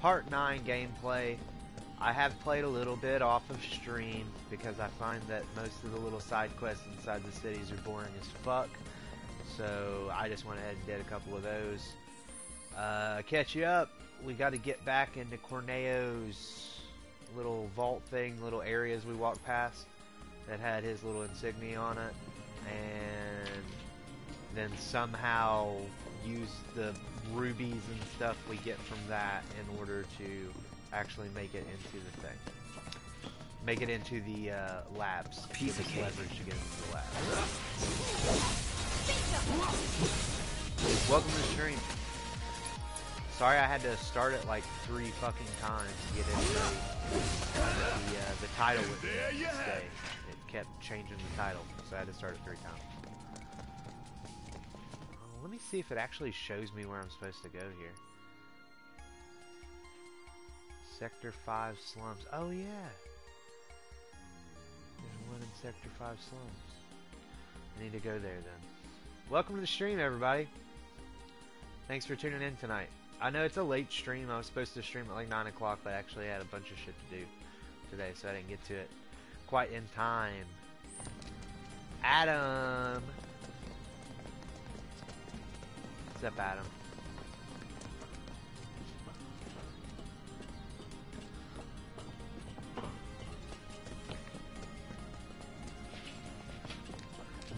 part 9 gameplay. I have played a little bit off of stream because I find that most of the little side quests inside the cities are boring as fuck. So I just went ahead and did a couple of those. Uh, catch you up. We got to get back into Corneo's little vault thing, little areas we walked past that had his little insignia on it, and then somehow use the rubies and stuff we get from that in order to actually make it into the thing. Make it into the uh, labs. Piece of us cake. leverage to get into the labs. Welcome to the stream. Sorry I had to start it like three fucking times to get into the, uh, the title with me There you to have stay. It kept changing the title, so I had to start it three times. Let me see if it actually shows me where I'm supposed to go here. Sector 5 slums. Oh yeah! There's one in Sector 5 slums. I need to go there then. Welcome to the stream, everybody. Thanks for tuning in tonight. I know it's a late stream. I was supposed to stream at like 9 o'clock, but I actually had a bunch of shit to do today, so I didn't get to it quite in time. Adam! What's up, Adam?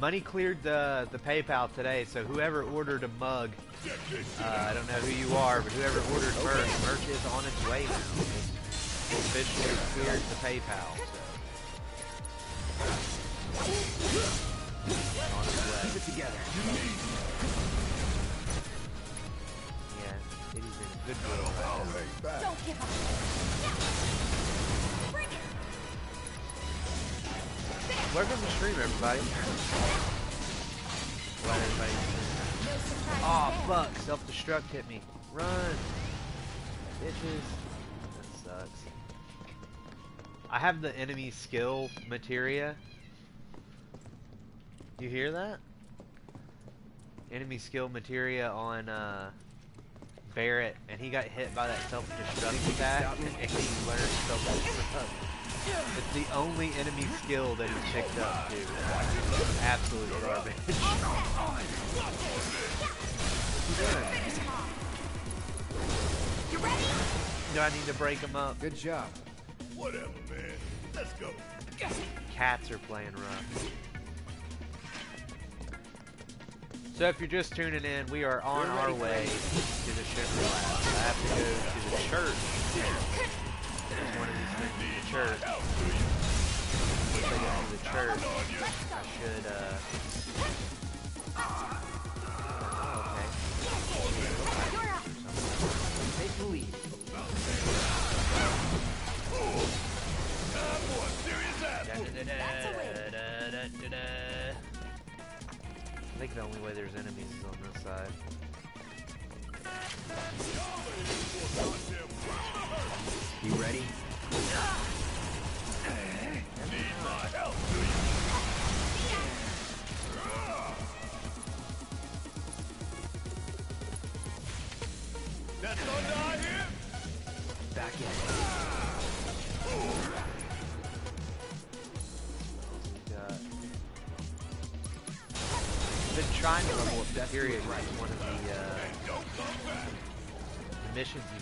Money cleared the the PayPal today, so whoever ordered a mug, uh, I don't know who you are, but whoever ordered merch, merch is on its way now. It's officially cleared the PayPal. So. On its way. Keep it together. Yeah, it is in goodwill right now. Don't give up. Bring it. Welcome to the stream, everybody. Glad everybody. No surprise. Oh fuck! Self-destruct hit me. Run, bitches. That sucks. I have the enemy skill materia. You hear that? Enemy skill materia on uh, Barret, and he got hit by that self-destruct attack, and he learned self-destruct. It's the only enemy skill that he picked up, dude. Absolute garbage. Finish. You ready? Do I need to break him up? Good job. Whatever, man. Let's go. Cats are playing rough. So if you're just tuning in, we are on We're our way to the Shinra Lab. I have to go to the church. There's one of these things in the church. Once I get to the church, I should, uh... oh, You're up. Take the lead. okay. That's a win. Think the only way there's enemies is on this side. You ready? That's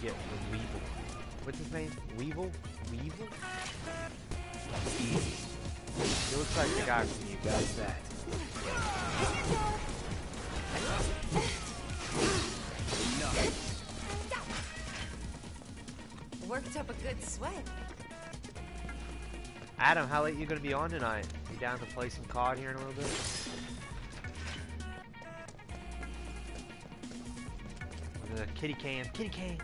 get Weevil. What's his name? Weevil? Weevil? Easy. He looks like the guy from you Got that. Enough. Worked up a good sweat. Adam, how late you gonna be on tonight? You down to play some COD here in a little bit? The kitty can, kitty can.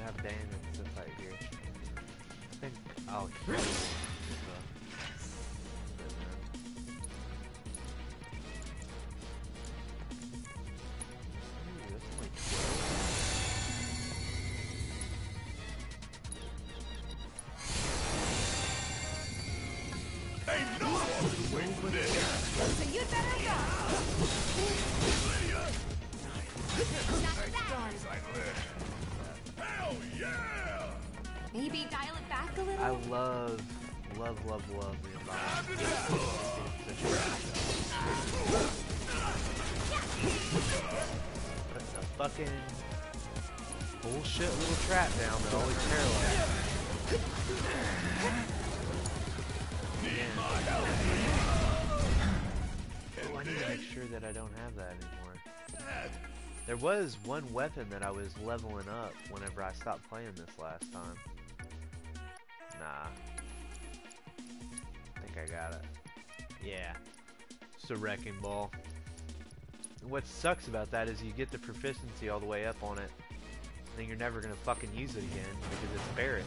Have fight There was one weapon that I was leveling up whenever I stopped playing this last time. Nah. I think I got it. Yeah. It's a wrecking ball. What sucks about that is you get the proficiency all the way up on it, and then you're never gonna fucking use it again because it's Barret.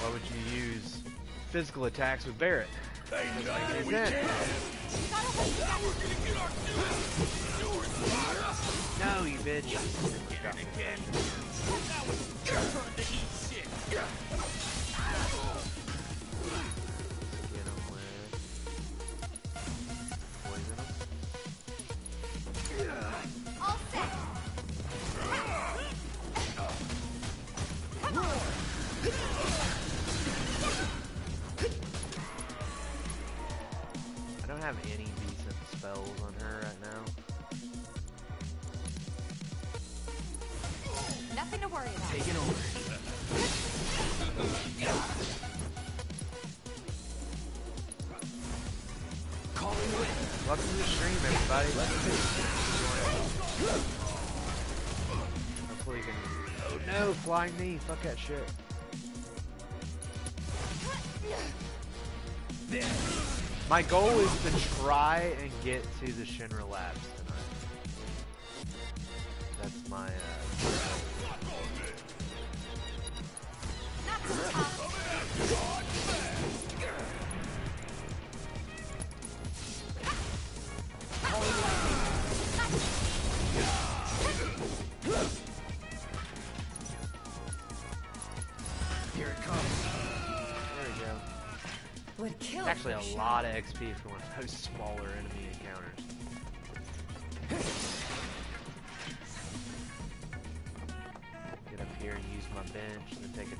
Why would you use physical attacks with Barret? Nothing Is we hold Now we're gonna get our. Sewers fire. No, you bitch. Got me again. Get flying knee. Fuck that shit. My goal is to try and get to the Shinra Labs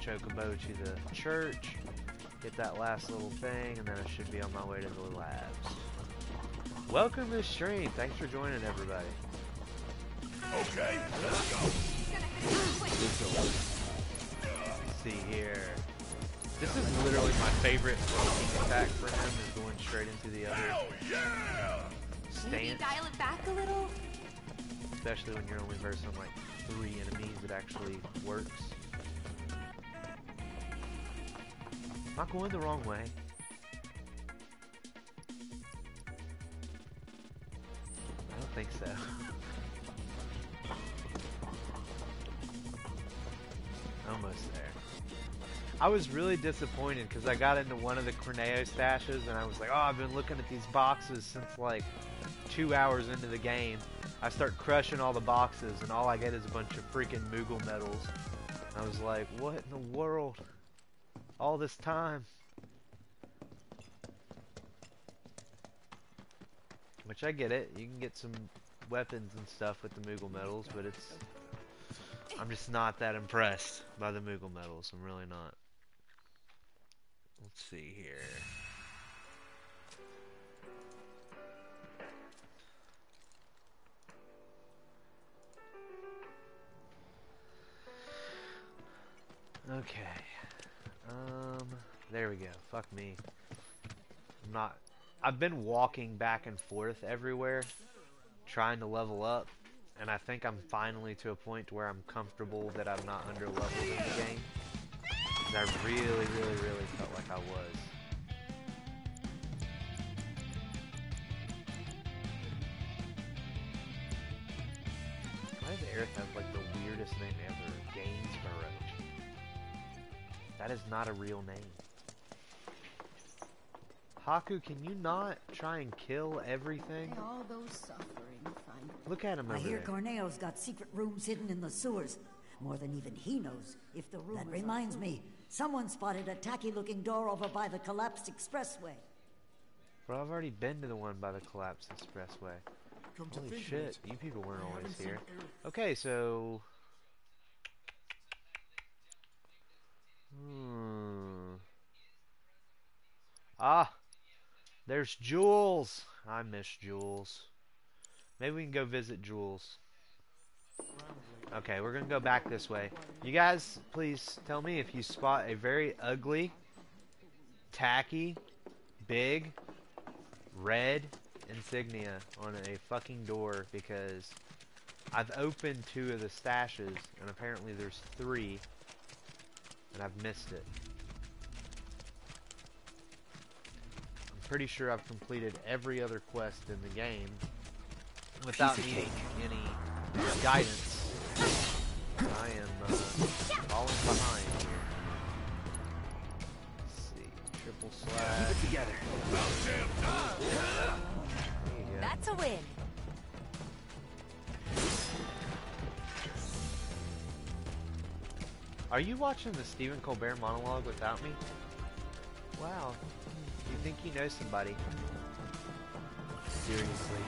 chocobo to the church, get that last little thing, and then I should be on my way to the labs. Welcome to the stream. Thanks for joining, everybody. Okay, let's go. Gonna finish it quick. Let's see here. This is literally my favorite sneak attack for him, is going straight into the other Hell yeah! Maybe stance. dial it back a little. especially when you're only versing like three enemies, it actually works. Not going the wrong way. I don't think so. Almost there. I was really disappointed because I got into one of the Corneo stashes and I was like, oh, I've been looking at these boxes since like two hours into the game. I start crushing all the boxes and all I get is a bunch of freaking Moogle medals. I was like, what in the world? All this time. Which I get it. You can get some weapons and stuff with the Moogle medals, but it's I'm just not that impressed by the Moogle medals. I'm really not. Let's see here. Okay. Um, there we go. Fuck me. I'm not. I've been walking back and forth everywhere, trying to level up, and I think I'm finally to a point where I'm comfortable that I'm not under leveled in the game. 'Cause I really, really, really felt like I was. Why does Aerith have like the weirdest name ever? Gainsborough. That is not a real name. Haku, can you not try and kill everything? All those suffering find Look at him I over hear there. Corneo's got secret rooms hidden in the sewers. More than even he knows. If the rumors That reminds me, someone spotted a tacky-looking door over by the collapsed expressway. Bro, I've already been to the one by the collapsed expressway. Come Holy think shit, you people weren't always here. Okay, so... Hmm. Ah! There's Jules! I miss Jules. Maybe we can go visit Jules. Okay, we're gonna go back this way. You guys, please tell me if you spot a very ugly, tacky, big, red insignia on a fucking door because I've opened two of the stashes and apparently there's three and I've missed it. I'm pretty sure I've completed every other quest in the game without needing any guidance. I am uh, falling behind here. Let's see. Triple slash. Keep it together. There you go. That's a win. Are you watching the Stephen Colbert monologue without me? Wow. You think you know somebody. Seriously.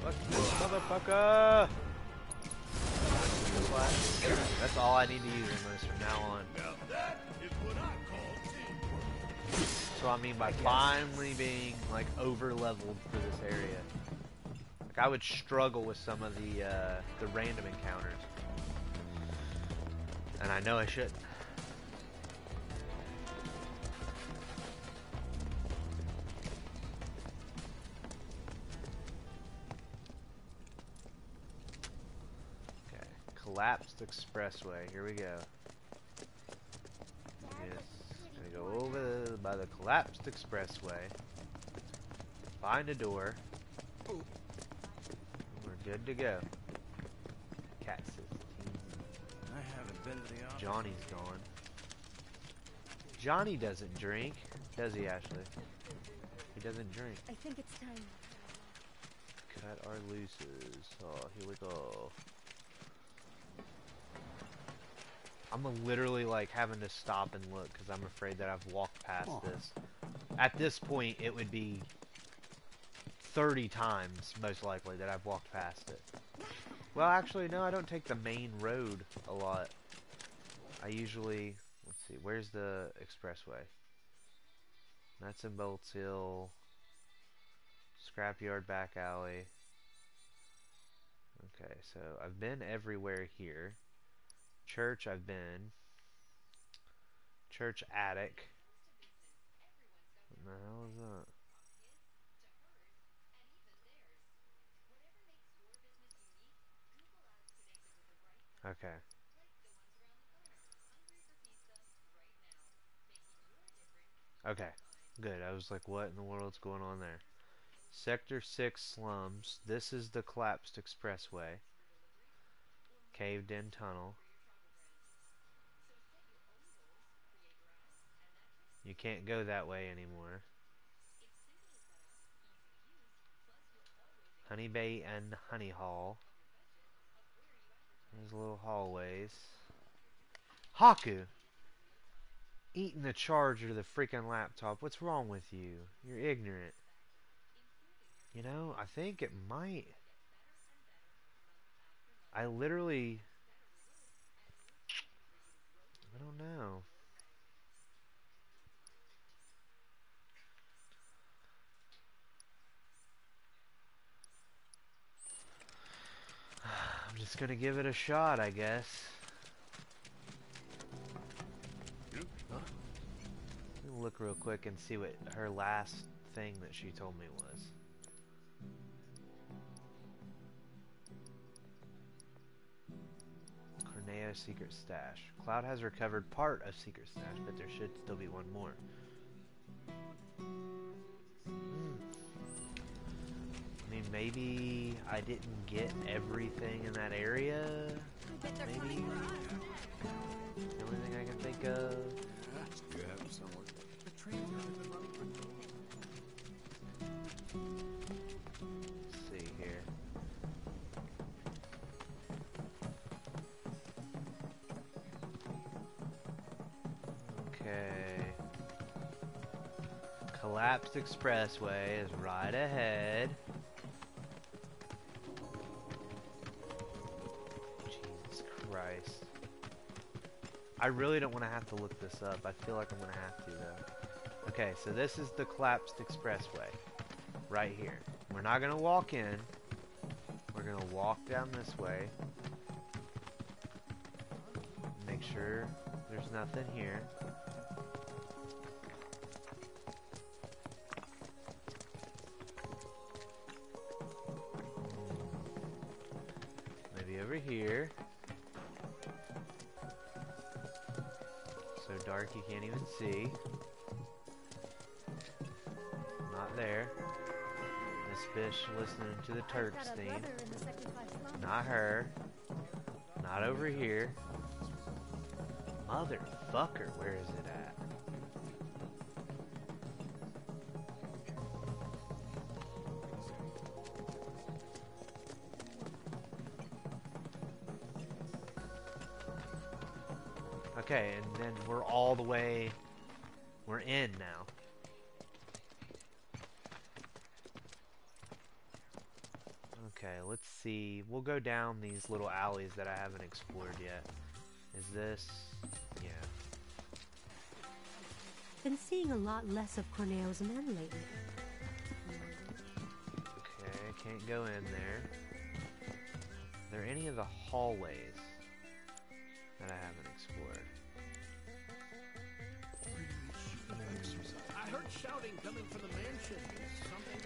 Fuck this motherfucker! That's all I need to use almost from now on. Now that is what I call. That's what I mean by finally being like over leveled for this area. I would struggle with some of the uh, the random encounters, and I know I shouldn't. Okay, collapsed expressway. Here we go. Yes, gonna go over by the collapsed expressway. Find a door. We're good to go. Cat says I haven't been to the office. Johnny's gone. Johnny doesn't drink, does he, Ashley? He doesn't drink. I think it's time. Cut our looses. Oh, here we go. I'm literally like having to stop and look because I'm afraid that I've walked past this. At this point, it would be 30 times most likely that I've walked past it. Well, actually, no, I don't take the main road a lot. I usually, let's see, where's the expressway? That's in Bolts Hill. Scrapyard back alley. Okay, so I've been everywhere here. Church, I've been. Church attic. What the hell is that? Okay. Okay, good. I was like, what in the world's going on there? Sector 6 slums. This is the collapsed expressway. Caved in tunnel. You can't go that way anymore. Honey Bay and Honey Hall. There's little hallways. Haku! Eating the charger the freaking laptop. What's wrong with you? You're ignorant. You know, I think it might. I literally. I don't know. Just gonna give it a shot, I guess. Look real quick and see what her last thing that she told me was. Corneo Secret Stash. Cloud has recovered part of Secret Stash, but there should still be one more. Mean, maybe I didn't get everything in that area. Maybe. The only thing I can think of. You have it somewhere. Let's see here. Okay. Collapsed Expressway is right ahead. I really don't want to have to look this up. I feel like I'm going to have to, though. Okay, so this is the Collapsed Expressway. Right here. We're not going to walk in. We're going to walk down this way. Make sure there's nothing here. Hmm. Maybe over here. Dark you can't even see. Not there. This Fish listening to the Turks theme. Not her. Not over here. Motherfucker, where is it at? Then we're all the way... We're in now. Okay, let's see. We'll go down these little alleys that I haven't explored yet. Is this... Yeah. Been seeing a lot less of Corneo's men lately. Okay, I can't go in there. Are there any of the hallways shouting coming from the mansion.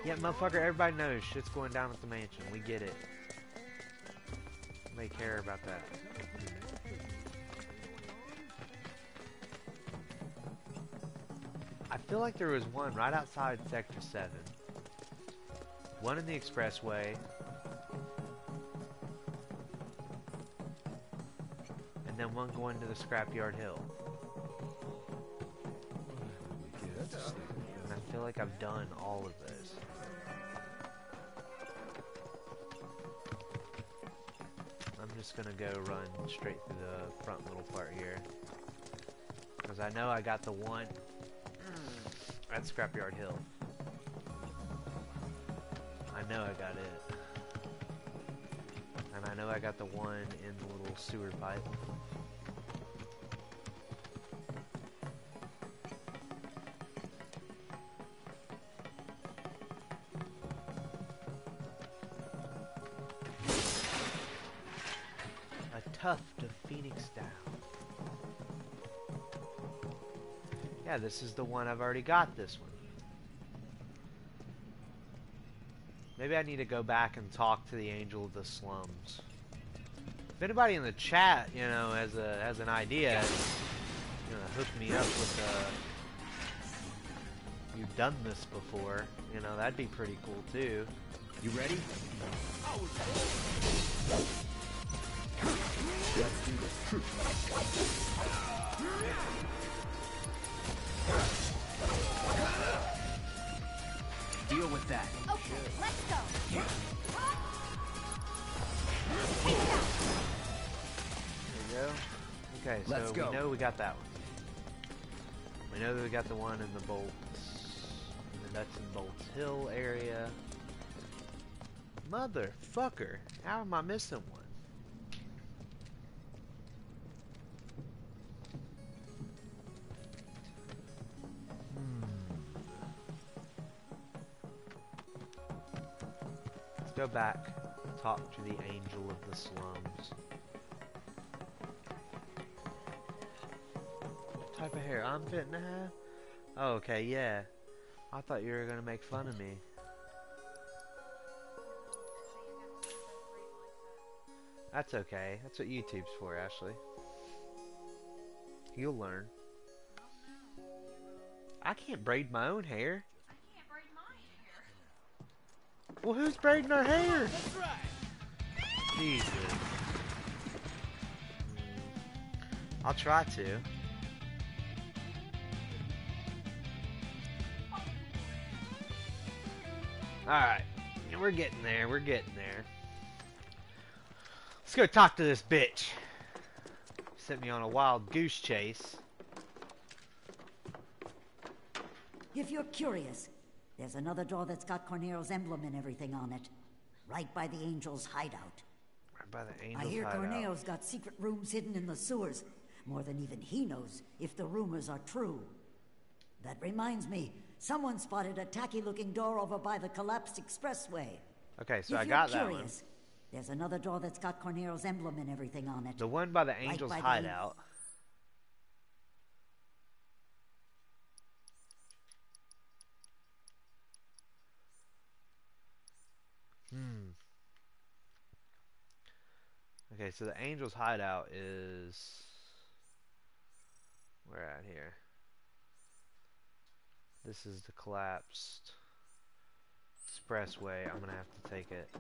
Yeah, going on? motherfucker, everybody knows shit's going down at the mansion. We get it. They care about that. I feel like there was one right outside Sector 7. One in the expressway. And then one going to the Scrapyard Hill. Feel like I've done all of those. I'm just gonna go run straight through the front little part here. Because I know I got the one at Scrapyard Hill. I know I got it. And I know I got the one in the little sewer pipe. This is the one I've already got this one. Maybe I need to go back and talk to the angel of the slums. If anybody in the chat, you know, has a has an idea, you know, hook me up with uh you've done this before, you know, that'd be pretty cool too. You ready? Deal with that. Okay, let's go. There you go. Okay, so Let's go. we know we got that one. We know that we got the one in the bolts, in the nuts and bolts hill area. Motherfucker! How am I missing one? Go back Talk to the angel of the slums. What type of hair I'm fitting to have? Oh, okay, yeah. I thought you were gonna make fun of me. That's okay. That's what YouTube's for, Ashley. You'll learn. I can't braid my own hair. Well, who's braiding our hair? That's right. Jesus. Hmm. I'll try to. Alright. We're getting there. We're getting there. Let's go talk to this bitch. Sent me on a wild goose chase. If you're curious, there's another door that's got Corneo's emblem and everything on it. Right by the Angel's hideout. Right by the angel's I hear hideout. Corneo's got secret rooms hidden in the sewers. More than even he knows if the rumors are true. That reminds me, someone spotted a tacky looking door over by the collapsed expressway. Okay, so if I you're got that one. curious, there's another door that's got Corneo's emblem and everything on it. The one by the angel's by hideout. Hmm. Okay, so the angel's hideout is we're at here? This is the collapsed expressway. I'm gonna have to take it.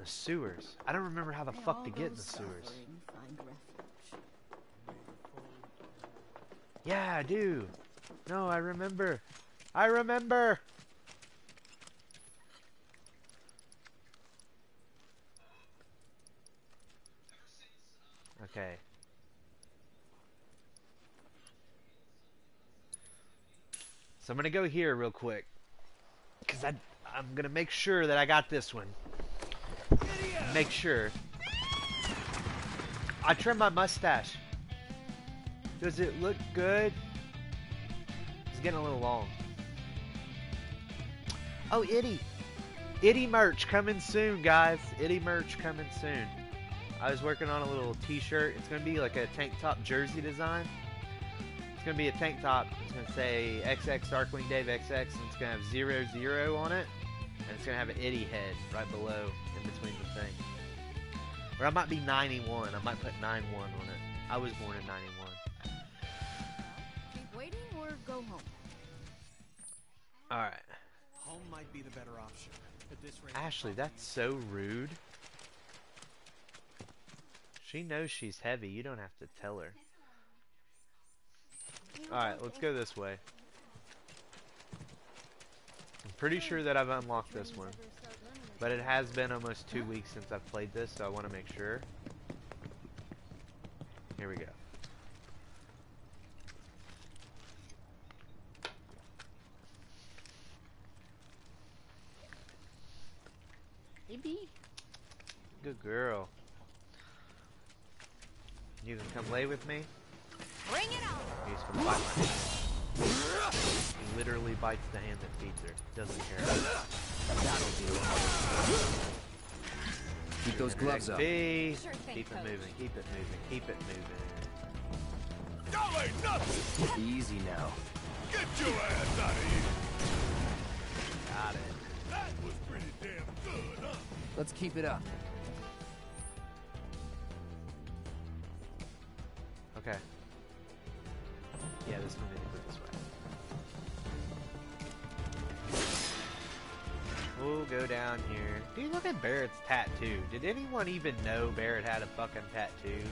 The sewers. I don't remember how the fuck to get in the sewers. suffering Find refuge. Yeah, I do. No, I remember. I remember. Okay. So I'm gonna go here real quick, cause I I'm gonna make sure that I got this one. Make sure. I trimmed my mustache. Does it look good? It's getting a little long. Oh, Itty. Itty merch coming soon, guys. Itty merch coming soon. I was working on a little t-shirt. It's going to be like a tank top jersey design. It's going to be a tank top. It's going to say XX Darkwing Dave XX, and it's going to have zero zero on it. And it's going to have an Itty head right below in between the thing. Or I might be 91. I might put 91 on it. I was born in 91. Keep waiting or go home. Alright. Home might be the better option. At this rate, Ashley, that's so rude. She knows she's heavy. You don't have to tell her. Alright, let's go this way. I'm pretty sure that I've unlocked this one. But it has been almost two weeks since I've played this, so I want to make sure. Here we go. Maybe. Good girl. You can come lay with me? Bring it on! He's gonna bite my hand. He literally bites the hand that feeds her. Doesn't care. That'll do. keep those gloves up. Sure thing, Keep it Coach. moving. Keep it moving. Keep it moving. Y'all ain't nothing. Easy now. Get your ass out of here. Got it. That was pretty damn good, huh? Let's keep it up. Okay. Yeah, this one to go this way. We'll go down here. Dude, look at Barret's tattoo. Did anyone even know Barrett had a fucking tattoo?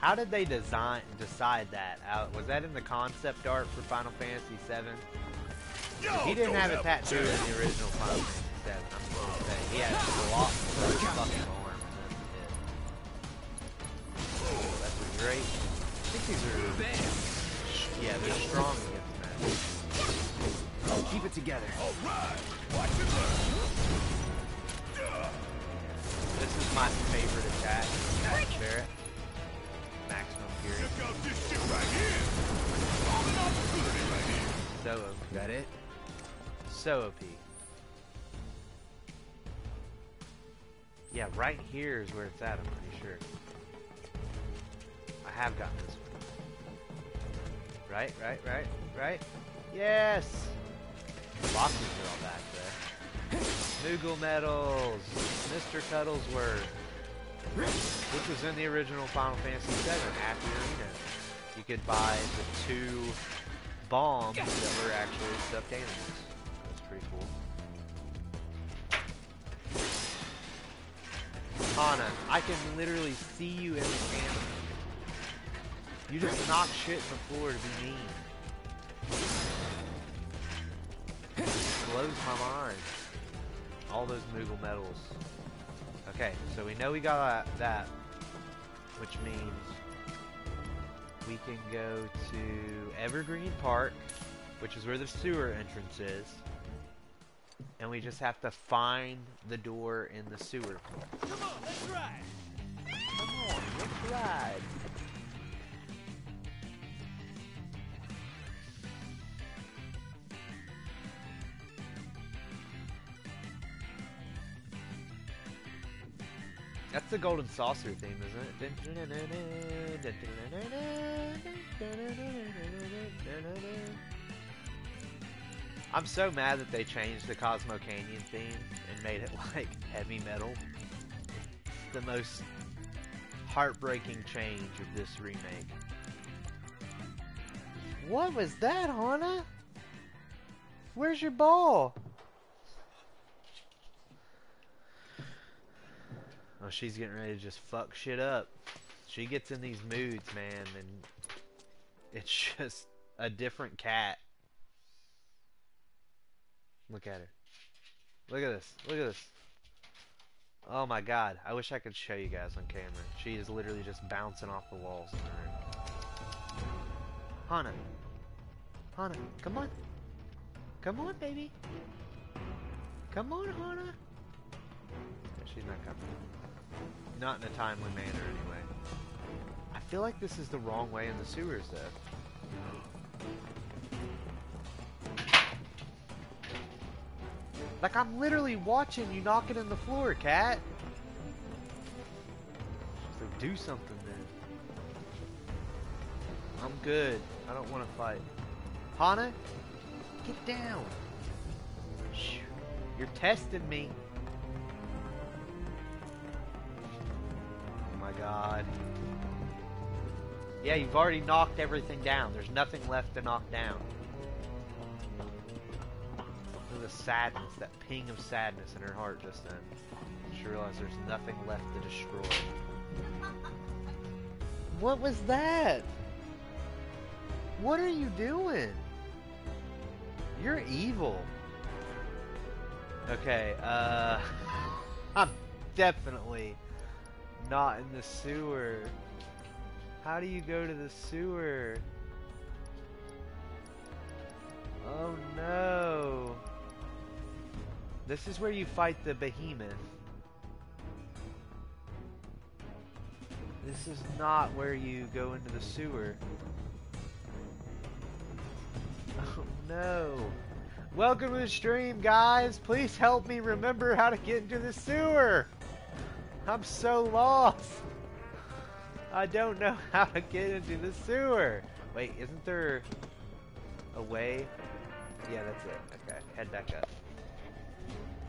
How did they design decide that? Out was that in the concept art for Final Fantasy VII? He didn't have a tattoo in the original Final Fantasy VII. I'm just gonna say he had a lot his fucking arm. and that's it. That's great. I think these are. Yeah, they're strong against magic. Oh, keep it together. All right. Watch it learn. This is my favorite attack. Max Barret. Maximum Fury. Check out this shit right here. Golden opportunity right here. So OP. That it? So OP. Yeah, right here is where it's at, I'm pretty sure. Have gotten this one. Right, right, right, right? Yes! Boxes are all back there. Moogle medals! Mr. Cuddlesworth. Which was in the original Final Fantasy VII at the arena. You could buy the two bombs that were actually stuffed animals. That's pretty cool. Hana, I can literally see you in the camera. You just knock shit the floor to be mean. Blows my mind. All those Moogle medals. Okay, so we know we got that, which means we can go to Evergreen Park, which is where the sewer entrance is. And we just have to find the door in the sewer. Come on, let's ride. Come on, let's ride. That's the golden saucer theme, isn't it? I'm so mad that they changed the Cosmo Canyon theme and made it like heavy metal. It's the most heartbreaking change of this remake. What was that, Hana? Where's your ball? She's getting ready to just fuck shit up. She gets in these moods, man, and it's just a different cat. Look at her. Look at this. Look at this. Oh my god. I wish I could show you guys on camera. She is literally just bouncing off the walls in the room. Hana. Hana, come on. Come on, baby. Come on, Hana. She's not coming. Not in a timely manner, anyway. I feel like this is the wrong way in the sewers, though. Like, I'm literally watching you knock it in the floor, cat. So do something, then. I'm good. I don't want to fight. Hana, get down. You're testing me. My god. Yeah, you've already knocked everything down. There's nothing left to knock down. Look at the sadness, that ping of sadness in her heart just then. She realized there's nothing left to destroy. What was that? What are you doing? You're evil. Okay, uh... I'm definitely not in the sewer. How do you go to the sewer? Oh no. This is where you fight the behemoth. This is not where you go into the sewer. Oh no. Welcome to the stream, guys. Please help me remember how to get into the sewer. I'm so lost. I don't know how to get into the sewer. Wait, isn't there a way? Yeah, that's it. Okay, head back up.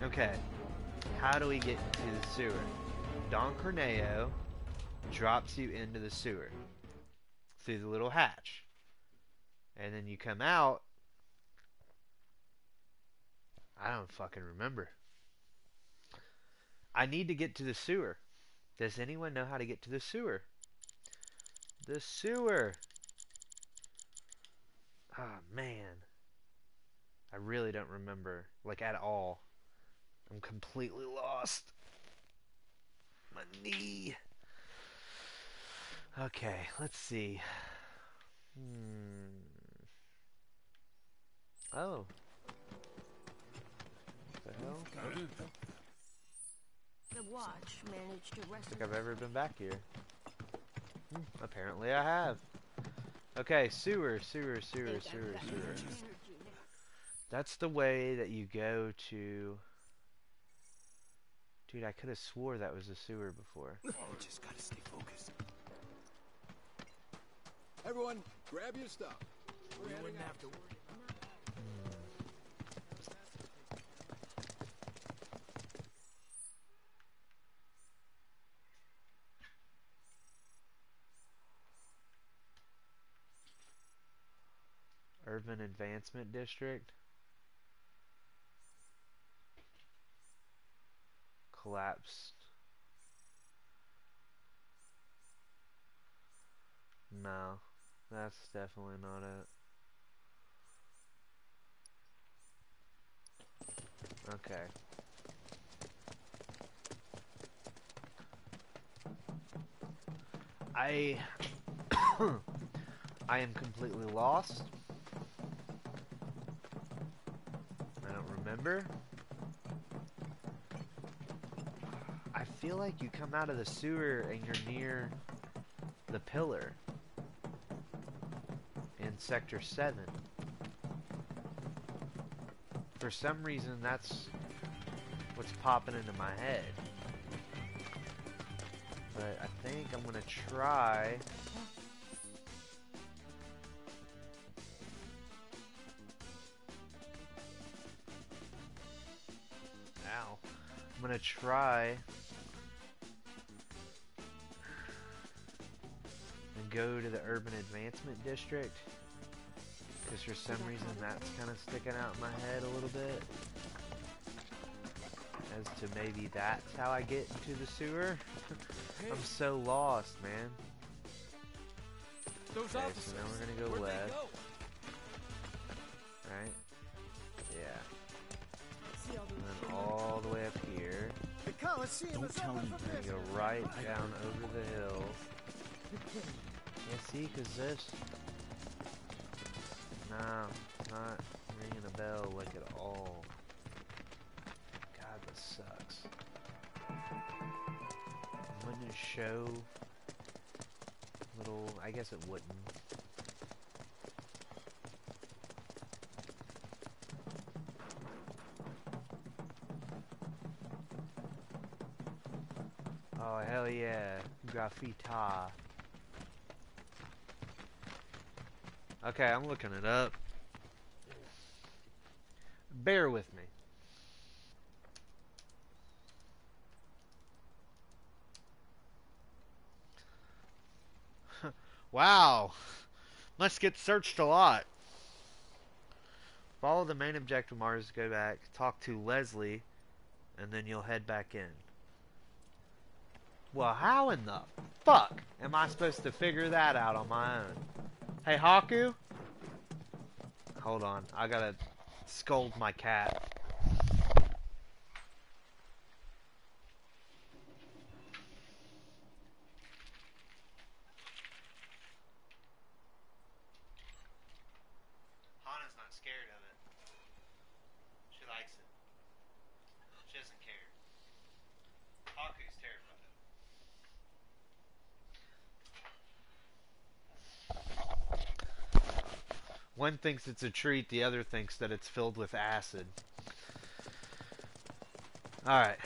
Okay, how do we get into the sewer? Don Corneo drops you into the sewer through the little hatch. And then you come out. I don't fucking remember. I need to get to the sewer. Does anyone know how to get to the sewer? The sewer. Ah, oh, man. I really don't remember, like, at all. I'm completely lost. My knee. Okay, let's see. Hmm. Oh. What the hell? The watch managed to I think I've ever been back here. Hmm, apparently I have. Okay, sewer, sewer, sewer, sewer, sewer. That's the way that you go to Dude, I could have swore that was a sewer before. We just gotta stay focused. Everyone, grab your stuff. We're we wouldn't have Urban Advancement District. Collapsed. No, that's definitely not it. Okay. I I am completely lost. Remember? I feel like you come out of the sewer and you're near the pillar in Sector 7. For some reason, that's what's popping into my head. But I think I'm going to try gonna try and go to the Urban Advancement District because for some reason that's kind of sticking out in my head a little bit as to maybe that's how I get into the sewer. I'm so lost, man. okay, so now we're gonna go left. Go? Don't tell that. Go right down over the hill. yeah, see, because this... It's not ringing a bell like at all. God, this sucks. Wouldn't it show... Little... I guess it wouldn't. Oh, hell Oh, yeah. Graffita. Okay, I'm looking it up. Bear with me. wow. Must get searched a lot. Follow the main objective Mars, go back, talk to Leslie, and then you'll head back in. Well, how in the fuck am I supposed to figure that out on my own? Hey, Haku? Hold on. I gotta scold my cat. Thinks it's a treat, the other thinks that it's filled with acid. Alright.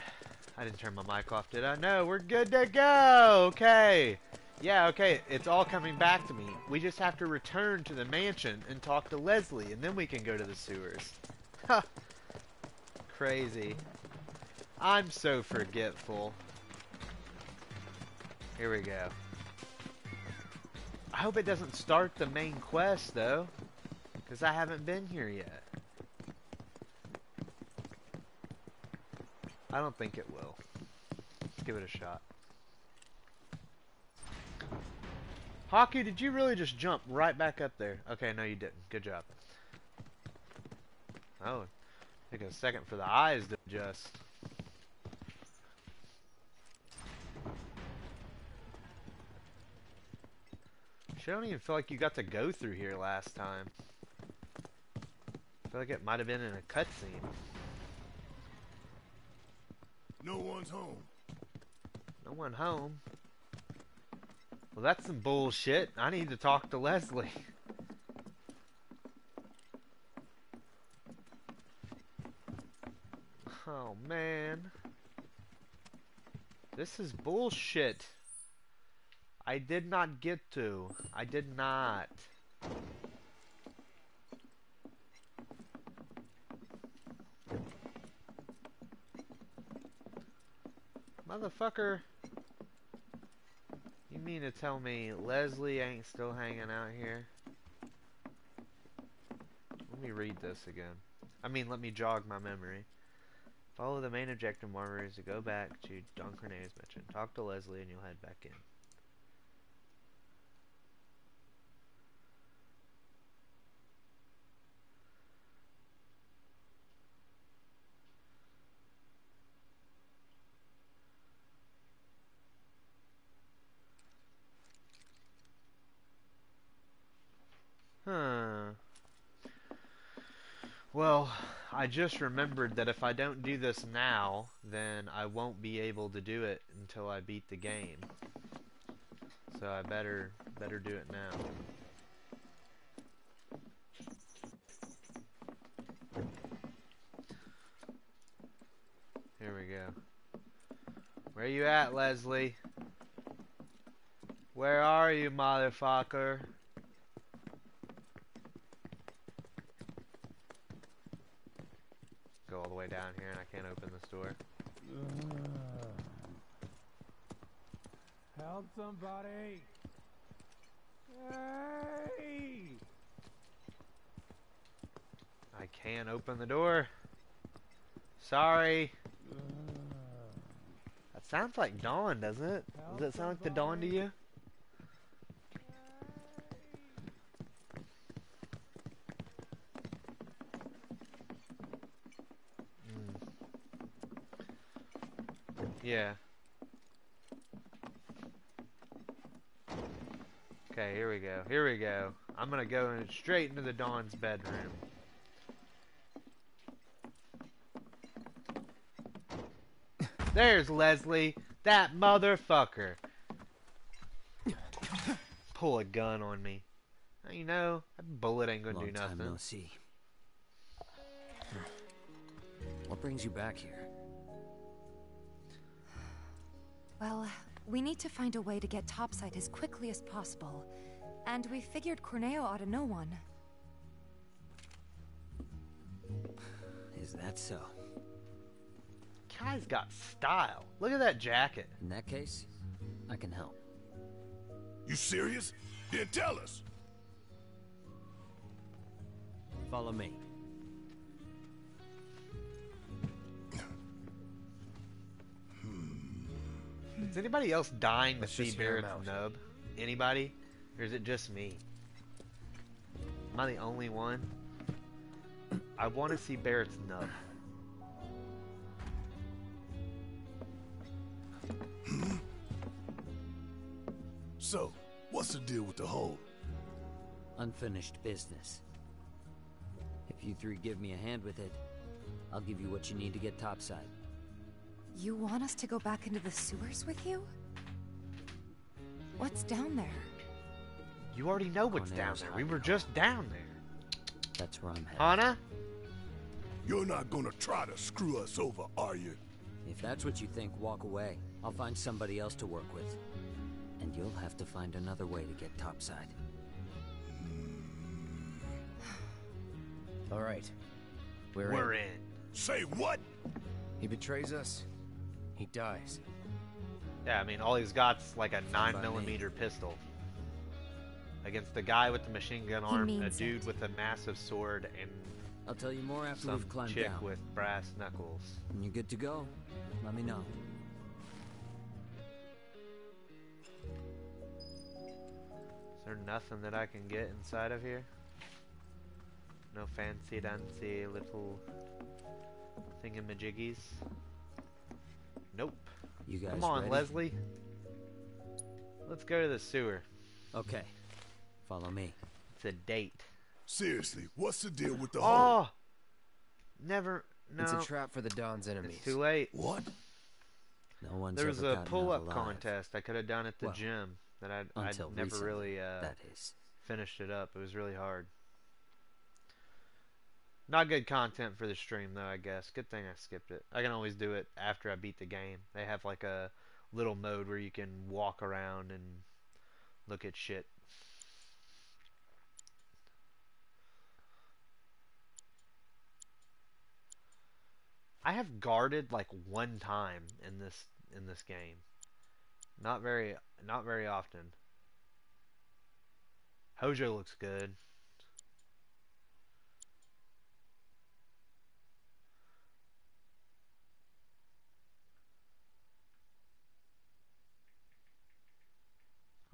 I didn't turn my mic off, did I? No, we're good to go! Okay. Yeah, okay, it's all coming back to me. We just have to return to the mansion and talk to Leslie, and then we can go to the sewers. Ha! Crazy. I'm so forgetful. Here we go. I hope it doesn't start the main quest, though. Because I haven't been here yet. I don't think it will. Let's give it a shot. Hockey, did you really just jump right back up there? Okay, no you didn't. Good job. Oh, take a second for the eyes to adjust. I don't even feel like you got to go through here last time feel like it might have been in a cutscene. No one's home. No one home? Well, that's some bullshit. I need to talk to Leslie. Oh, man. This is bullshit. I did not get to. I did not. Motherfucker. You mean to tell me Leslie ain't still hanging out here? Let me read this again. I mean, let me jog my memory. Follow the main objective markers to go back to Don Corneo's Mansion. Talk to Leslie and you'll head back in. Huh. Well, I just remembered that if I don't do this now, then I won't be able to do it until I beat the game. So I better better do it now. Here we go. Where you at, Leslie? Where are you, motherfucker? Go all the way down here and I can't open this door. Help somebody! Hey! I can't open the door. Sorry. That sounds like dawn, doesn't it? Does that sound like the dawn to you? Mm. Yeah. Okay, here we go. Here we go. I'm gonna go in straight into the Dawn's bedroom. There's Leslie, that motherfucker. Pull a gun on me. You know, that bullet ain't gonna Long do time nothing. no see. What brings you back here? Well, we need to find a way to get topside as quickly as possible. And we figured Corneo ought to know one. Is that so? Guy's got style. Look at that jacket. In that case, I can help. You serious? Then tell us. Follow me. Is anybody else dying to Let's see just Barret's nub? Anybody? Or is it just me? Am I the only one? I want to see Barret's nub. So, what's the deal with the hole? Unfinished business. If you three give me a hand with it, I'll give you what you need to get topside. You want us to go back into the sewers with you? What's down there? You already know what's down there. We were hideout. just down there. That's where I'm headed. Hana? You're not gonna try to screw us over, are you? If that's what you think, walk away. I'll find somebody else to work with. And you'll have to find another way to get topside. Hmm. All right. We're, We're in. in. Say what? He betrays us. He dies. Yeah, I mean, all he's got's like a Fine 9 by me. millimeter pistol. Against the guy with the machine gun arm, a dude it. with a massive sword, and I'll tell you more after some we've climbed chick down. with brass knuckles. When you're good to go, let me know. Is there nothing that I can get inside of here? No fancy dancy little thingamajiggies? Nope. You guys Come on, ready? Leslie. Let's go to the sewer. Okay. Follow me. It's a date. Seriously, what's the deal with the hole? Oh! Never. No. It's a trap for the Don's enemies. It's too late. What? No one's There was ever a pull-up contest I could have done at the Well, gym that I'd, I'd never recently, really uh, that is. finished it up. It was really hard. Not good content for the stream though, I guess. Good thing I skipped it. I can always do it after I beat the game. They have like a little mode where you can walk around and look at shit. I have guarded like one time in this in this game. Not very not very often. Hojo looks good.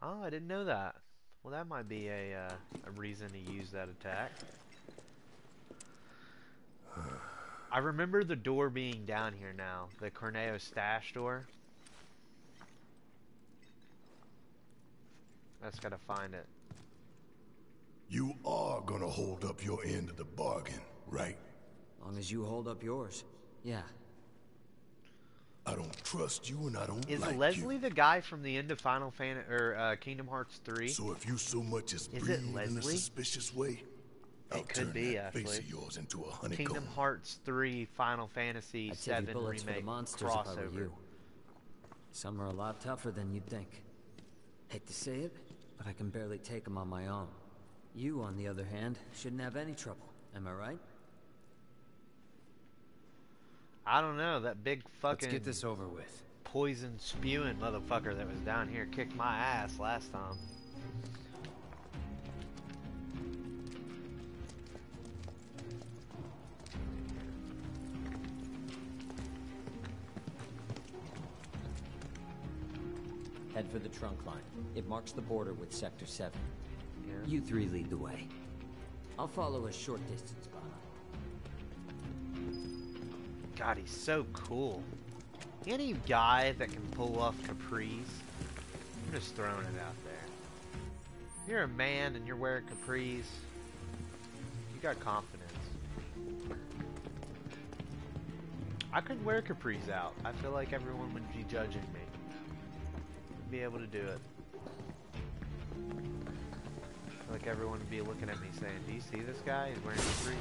Oh, I didn't know that. Well, that might be a, uh, a reason to use that attack. I remember the door being down here now. The Corneo stash door. I just gotta find it. You are gonna hold up your end of the bargain, right? Long as you hold up yours. Yeah. I don't trust you and I don't Is like Leslie you. the guy from the end of Final Fan or uh, Kingdom Hearts 3? So if you so much as Is breathe in a suspicious way, I'll It could turn be, that face actually. of yours into a honeycomb. Kingdom Hearts 3 Final Fantasy I'd save you 7 for the remake monsters if I were crossover. you. Some are a lot tougher than you'd think. Hate to say it, but I can barely take them on my own. You, on the other hand, shouldn't have any trouble. Am I right? I don't know, that big fucking Let's get this over with. poison spewing motherfucker that was down here kicked my ass last time. Head for the trunk line. It marks the border with Sector 7. Yeah. You three lead the way. I'll follow a short distance behind. God, he's so cool. Any guy that can pull off capris, I'm just throwing it out there. You're a man and you're wearing capris. You got confidence. I couldn't wear capris out. I feel like everyone would be judging me. Be able to do it. Like everyone would be looking at me saying, "Do you see this guy? He's wearing capris."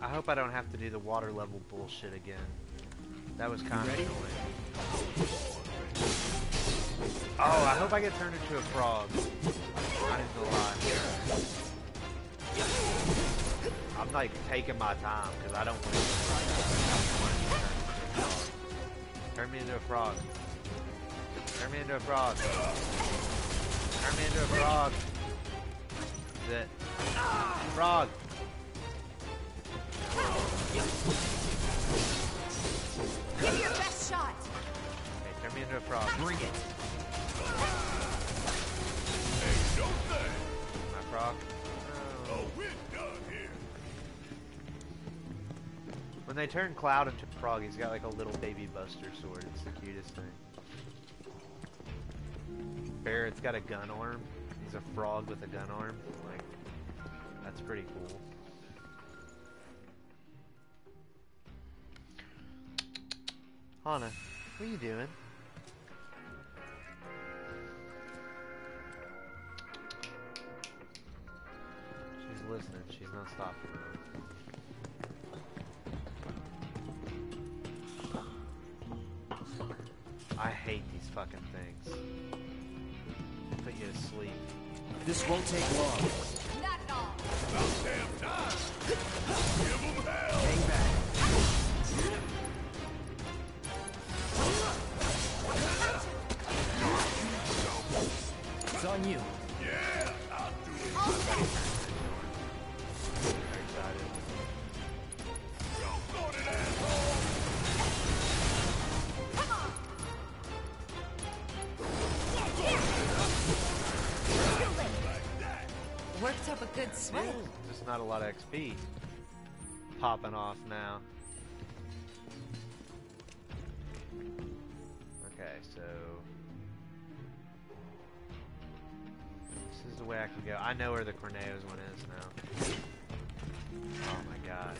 I hope I don't have to do the water level bullshit again. That was kind of annoying. Oh, I hope I get turned into a frog. Not even gonna lie. I'm like taking my time because I don't want to. Turn me into a frog. Turn me into a frog. Turn me into a frog. That's it. Frog. Give your best shot! Hey, turn me into a frog. Bring it. My. When they turn Cloud into Frog, he's got like a little baby Buster sword. It's the cutest thing. Barret's got a gun arm. He's a frog with a gun arm. Like, that's pretty cool. Hana, what are you doing? Listening. She's not stopping. I hate these fucking things. Put you to sleep. This won't take long. Not at all! Hang back. It's on you. Popping off now. Okay, so this is the way I can go. I know where the Corneos one is now. Oh my god.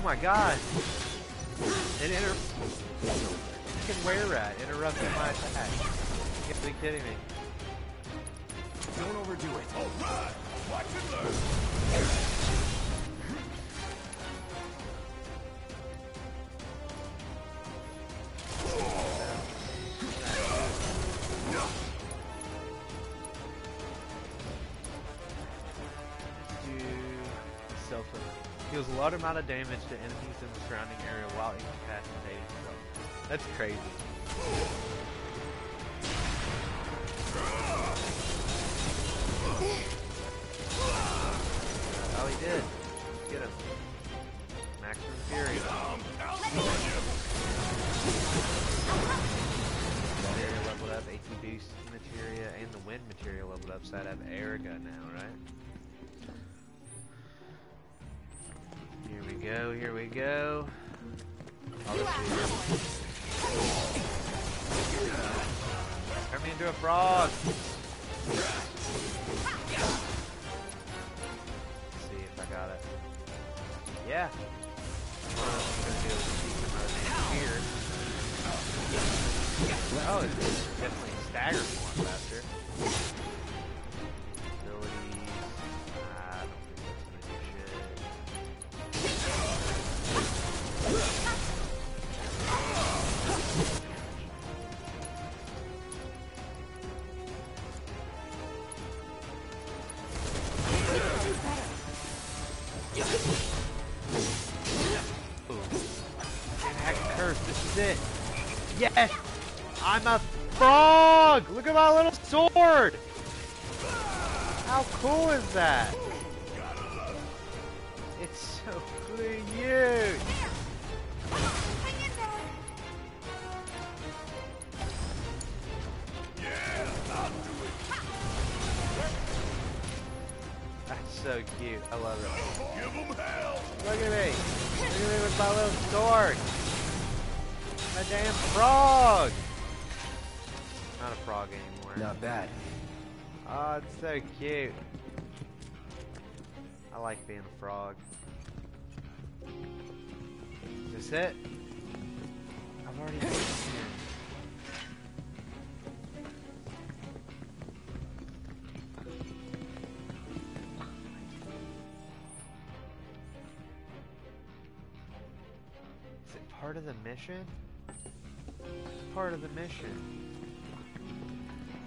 Oh my god! It inter- Fucking where rat interrupted my attack. You gotta be kidding me. Don't overdo it. Alright! Watch and learn! odd amount of damage to enemies in the surrounding area while incapacitating itself. That's crazy. Ugh. go. Turn me into a frog. Let's see if I got it. Yeah. Oh, it's definitely staggers one faster. Beleza? being a frog. Is this it? I've already been it part of the mission? It's part of the mission.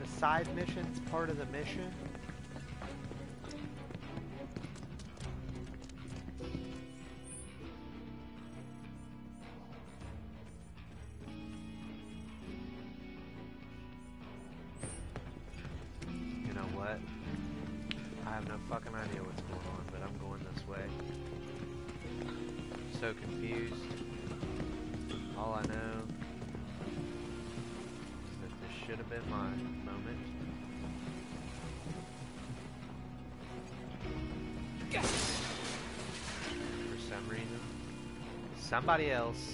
The side mission's part of the mission? somebody else.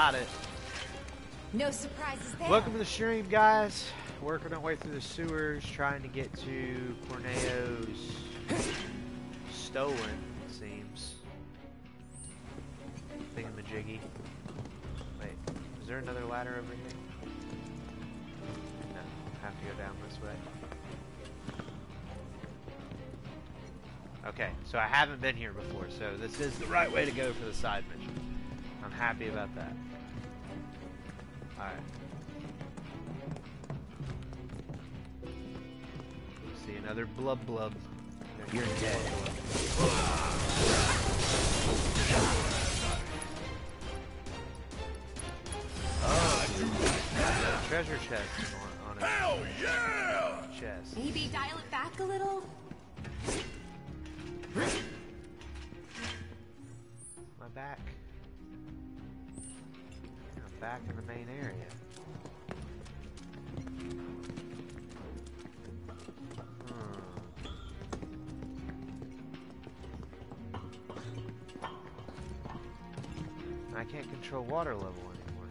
Got it. No surprises there. Welcome to the stream, guys. Working our way through the sewers, trying to get to Corneo's stolen, it seems. Thingamajiggy. Wait, is there another ladder over here? No, have to go down this way. Okay, so I haven't been here before, so this is the right way to go for the side mission. I'm happy about that. Alright. See another blub blub. You're dead. Oh, treasure chest on, on Hell yeah! chest. Maybe dial it back a little? My back. Back in the main area. Hmm. I can't control water level anymore.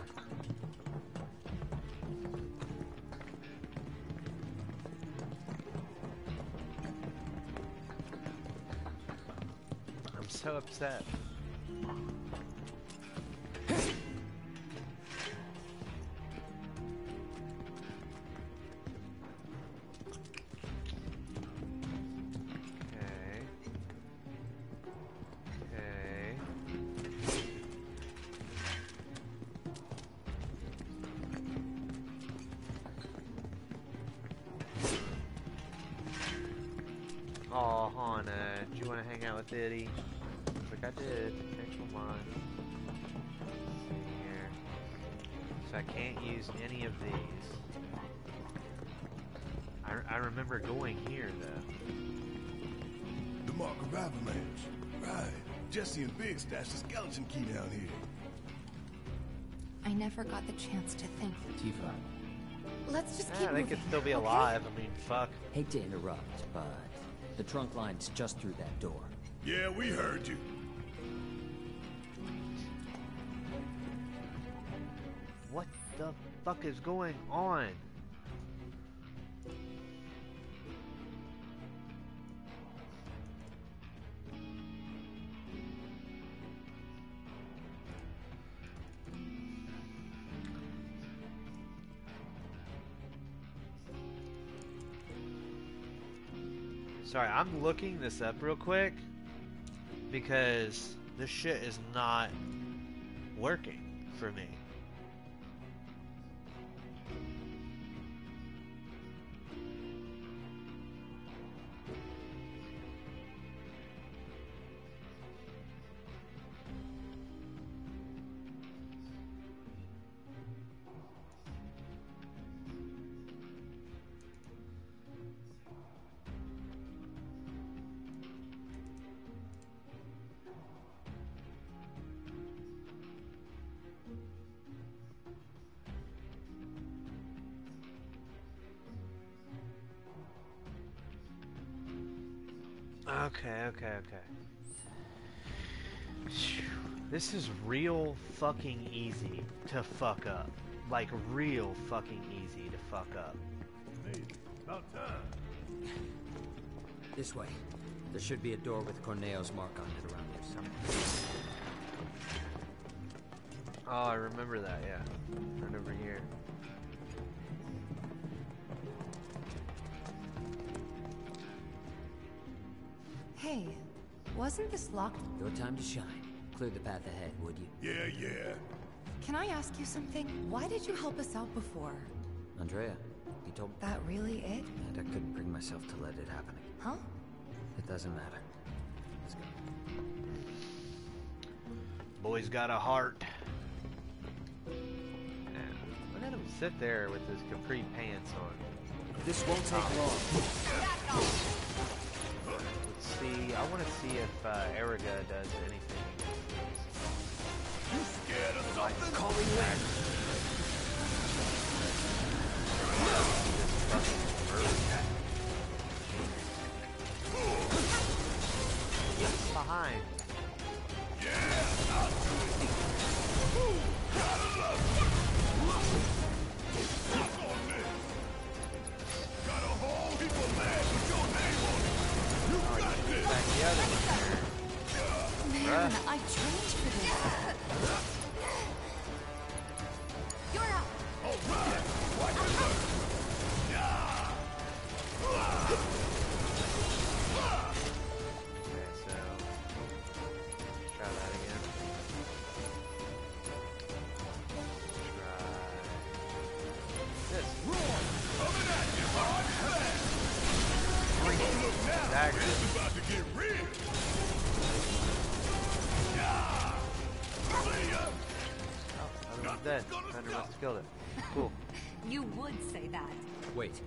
I'm so upset. Want to hang out with Eddie? Like I did. Okay, come on. Let's see here. So I can't use any of these. I, I remember going here though. The mark of avalanche. Right. Jesse and Biggs stashed the skeleton key down here. I never got the chance to think. Tifa, Let's just keep Yeah, they moving. could still be okay? alive. I mean, fuck. hate to interrupt, but the trunk line's just through that door. Yeah, we heard you. What the fuck is going on? Sorry, I'm looking this up real quick because this shit is not working for me. This is real fucking easy to fuck up. Like, real fucking easy to fuck up. Hey, about time. This way. There should be a door with Corneo's mark on it around here somewhere. Oh, I remember that, yeah. Right over here. Hey, wasn't this locked? Your time to shine. Clear the path ahead, would you? Yeah, yeah. Can I ask you something? Why did you help us out before? Andrea, you told That really it? and I couldn't bring myself to let it happen. Huh? It doesn't matter. Let's go. Boy's got a heart. Man, look at him sit there with his capri pants on. This won't take long. Let's see. I want to see if uh, Eriga does anything. Scared of something? Calling in. Killed it. Cool. You would say that. Wait.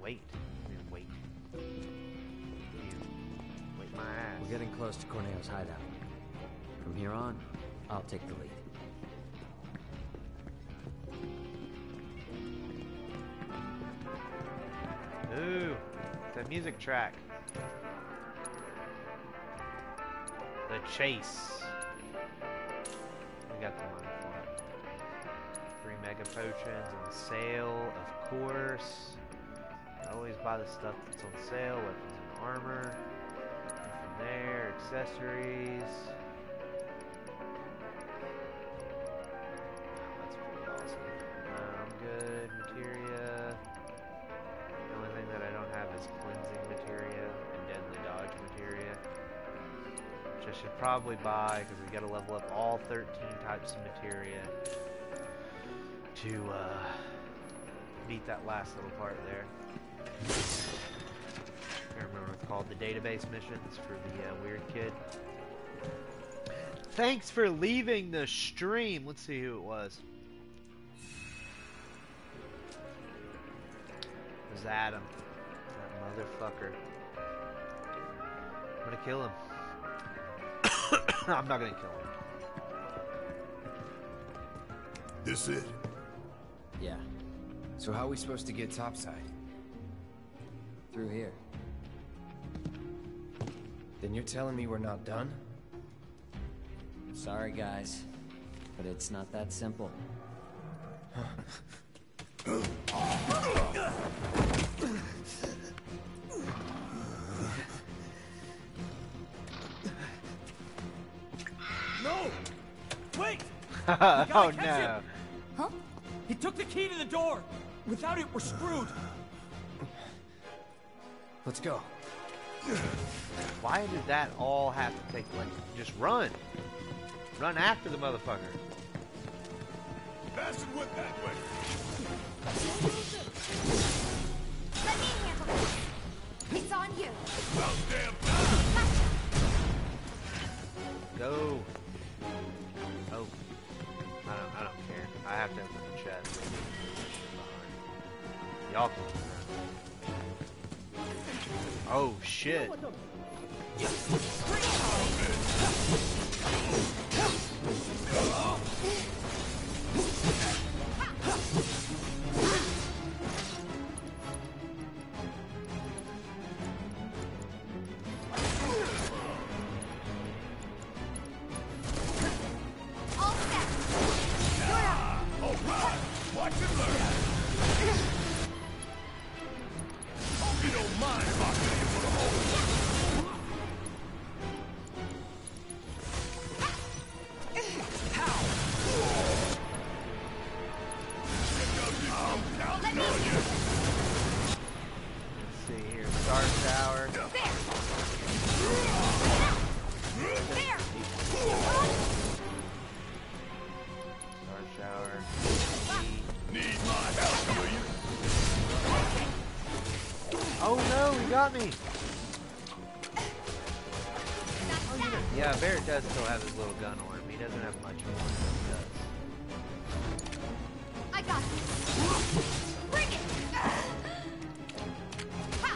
Wait. Wait. Wait my ass. We're getting close to Corneo's hideout. From here on, I'll take the lead. Ooh, the music track. The chase. We got the money for it. Potions on sale, of course. I Always buy the stuff that's on sale, weapons and armor. And from there, accessories. Oh, that's pretty awesome. I'm good. Materia. The only thing that I don't have is cleansing materia and deadly dodge materia. Which I should probably buy because we gotta level up all 13 types of materia to uh, beat that last little part there. I remember it's called. The database missions for the uh, weird kid. Thanks for leaving the stream. Let's see who it was. It was Adam. That motherfucker. I'm gonna kill him. I'm not gonna kill him. This it? Yeah, So how are we supposed to get topside? through here. Then you're telling me we're not done? Sorry, guys, but it's not that simple. No! Wait! oh no. him. Huh? He took the key to the door! Without it, we're screwed! Let's go. Why did that all have to take place? just run? Run after the motherfucker. Bastard went that way. Let me handle it. It's on you. About damn time. Go. Y'all Oh shit. Got me! Yeah, Barret does still have his little gun on him. He doesn't have much more, but he does. I got this. Bring it. Ha.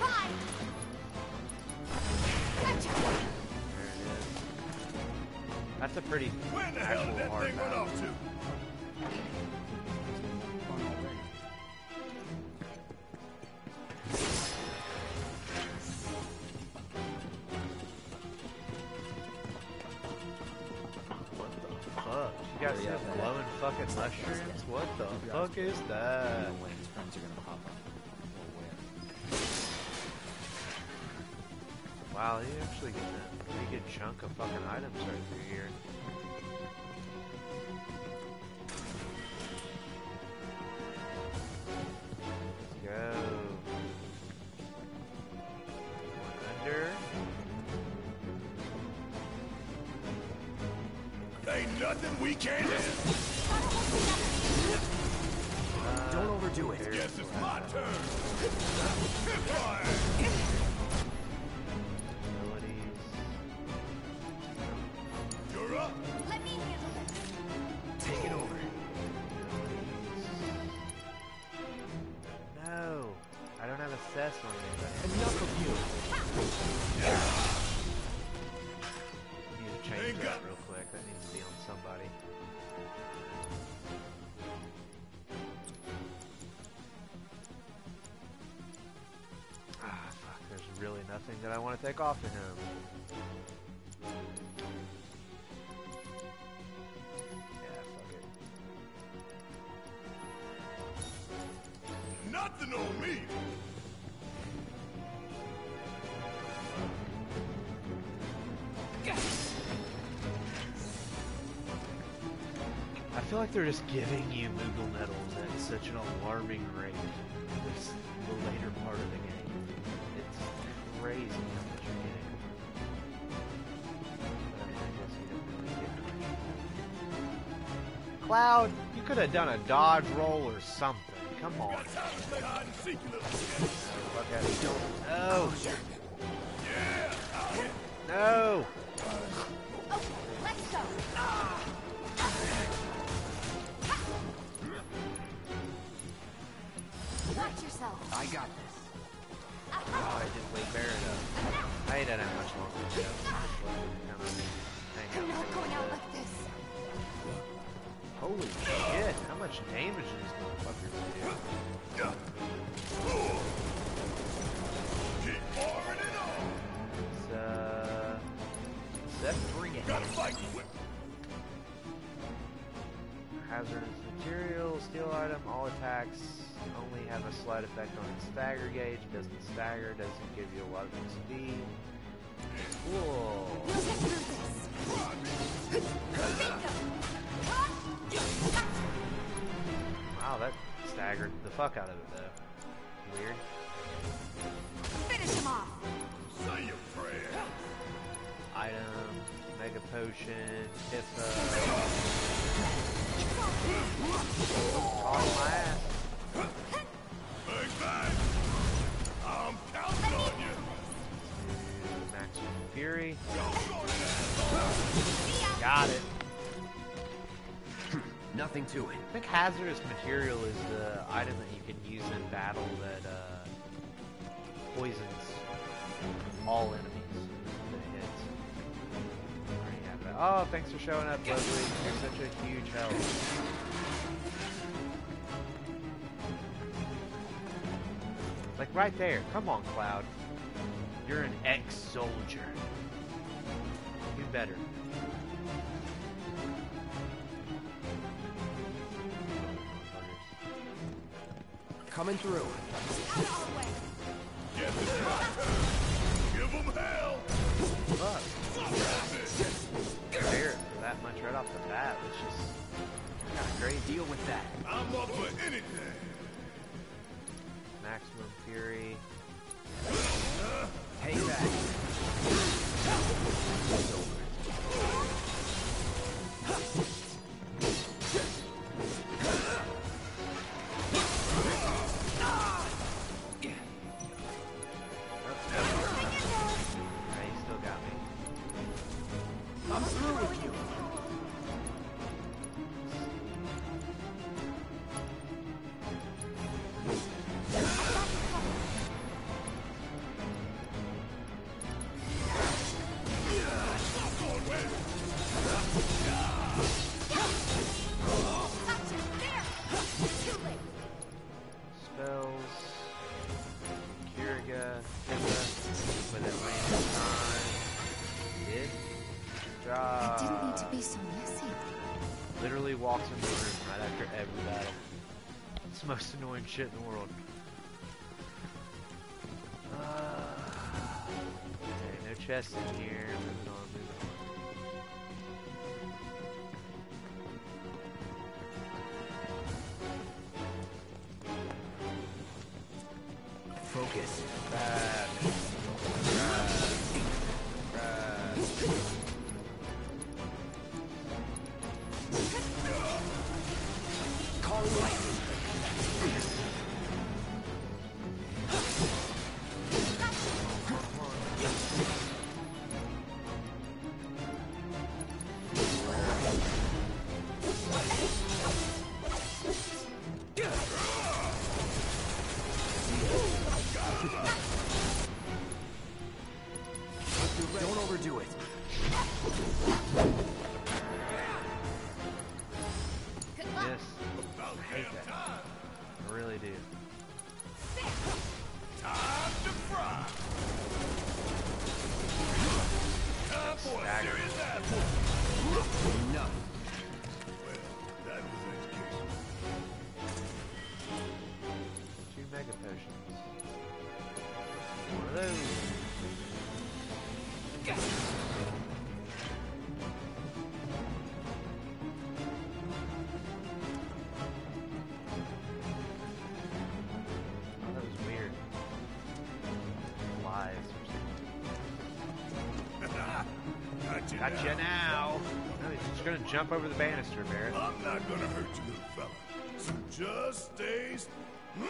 Bye. Gotcha. There it is. That's a pretty Where the hell did actual that hard thing run off to? Ain't we can't. Uh, Don't overdo it. there's Guess it's the my turn. Hit You're up. Let me handle this. Take it over. No, I don't have a cess on me. Take off of him. Yeah, fuck it. Nothing on me. I feel like they're just giving you Moogle medals at such an alarming rate. This the later part of the Cloud, you could have done a dodge roll or something. Come on. Got time to much damage do these motherfuckers do? Keep pouring it on. It's, uh... Seth, bring it. Got a fight whip. Hazardous material, steel item, all attacks only have a slight effect on its stagger gauge, doesn't stagger, doesn't give you a lot of XP. Cool. Staggered the fuck out of it though. Weird. Finish him off. Say your prayer. Item, mega potion, Tifa. Oh my ass. Nothing to it. I think hazardous material is the item that you can use in battle that uh, poisons all enemies that it hits. Oh, thanks for showing up, Leslie. You're such a huge help. Like right there. Come on, Cloud. You're an ex-soldier. Do better. Coming through. Out our way. Guess it's my turn. Give 'em hell. It. Fair for that much right off the bat. It's just kind of crazy. Deal with that. Something. Gotcha Gotcha now. now. No, he's just gonna jump over the banister, Barret. I'm not gonna hurt you, little fella. So just stay. Hmm?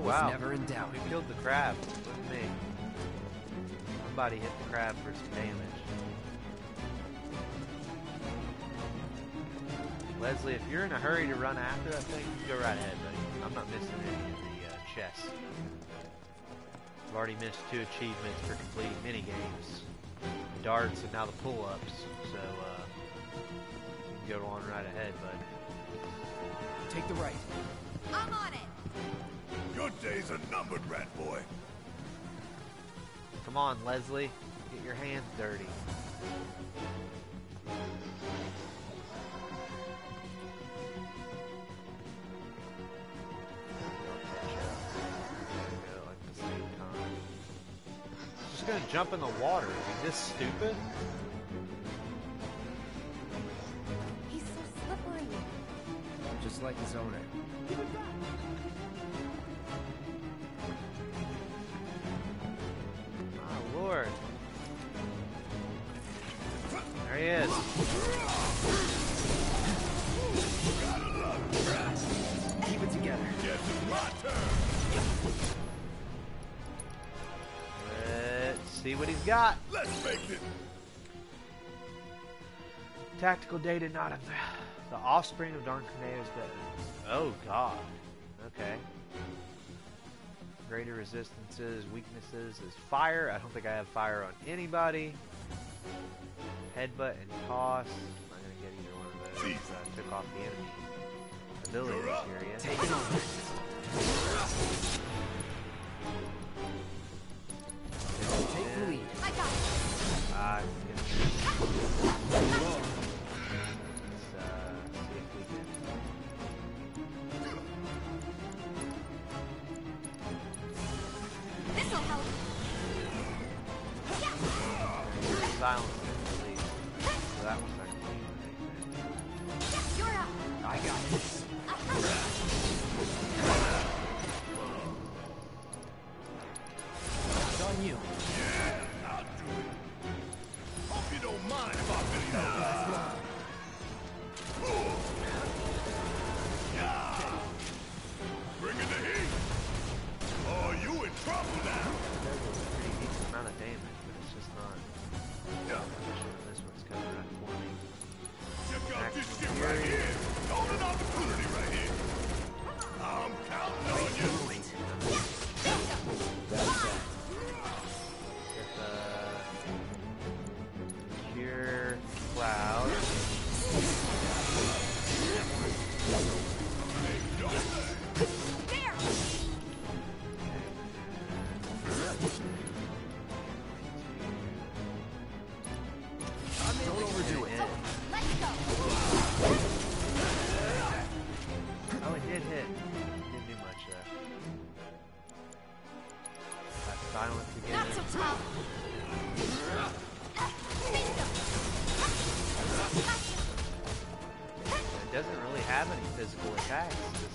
Oh Was wow. never in doubt. We killed the crab. With me. Somebody hit the crab for some damage. Leslie, if you're in a hurry to run after that thing, go right ahead, buddy. I'm not missing any of the uh, chests. I've already missed two achievements for completing mini games. The darts and now the pull-ups. So uh, go on right ahead, bud. Take the right. I'm on it. Your days are numbered, rat boy. Come on, Leslie. Get your hands dirty. Just gonna jump in the water. Is this stupid? He's so slippery. Just like his owner. My. There he is. Keep it together. Yes, my turn. Let's see what he's got. Let's make it. Tactical data not of the offspring of Darn death. Oh god. Okay. Greater resistances, weaknesses is fire. I don't think I have fire on anybody. Headbutt and toss. I'm not gonna get either one of those. Jesus. I took off the enemy abilities You're here. Yeah. Take it on. Take the lead. I got it. Ah,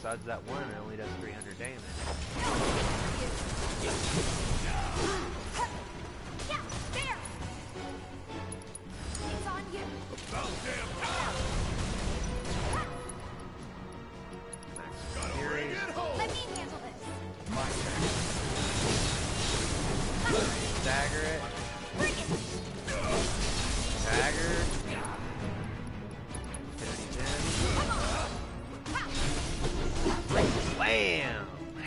besides that.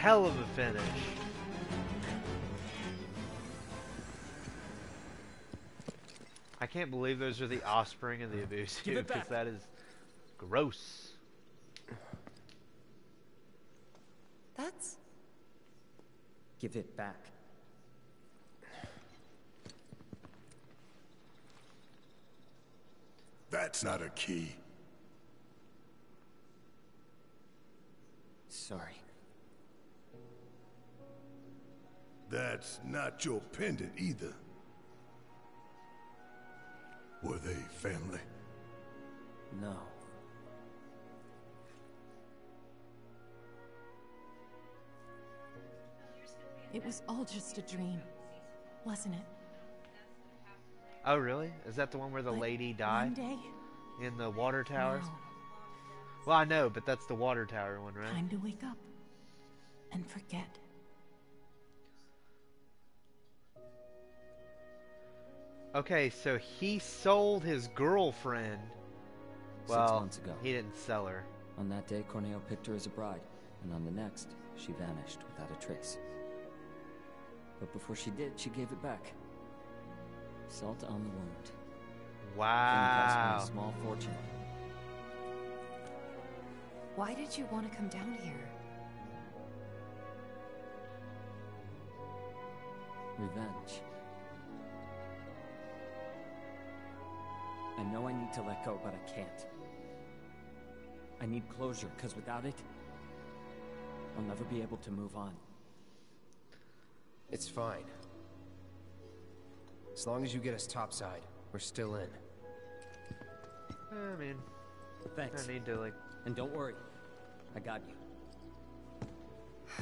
Hell of a finish. I can't believe those are the offspring of the Abusive Give it because back. that is gross. That's... Give it back. That's not a key. Sorry. That's not your pendant either. Were they family? No. It was all just a dream, wasn't it? Oh, really? Is that the one where the But lady One died day, in the water towers? now, Well, I know, but that's the water tower one, right? time to wake up and forget. Okay, so he sold his girlfriend. Six Well, months ago. he didn't sell her. On that day, Corneo picked her as a bride, and on the next, she vanished without a trace. But before she did, she gave it back. Salt on the wound. Thing cost me Wow. a small fortune. Why did you want to come down here? Revenge. I need to let go, but I can't. I need closure, because without it, I'll never be able to move on. It's fine. As long as you get us topside, we're still in. I mean, Thanks. I need to like And don't worry, I got you.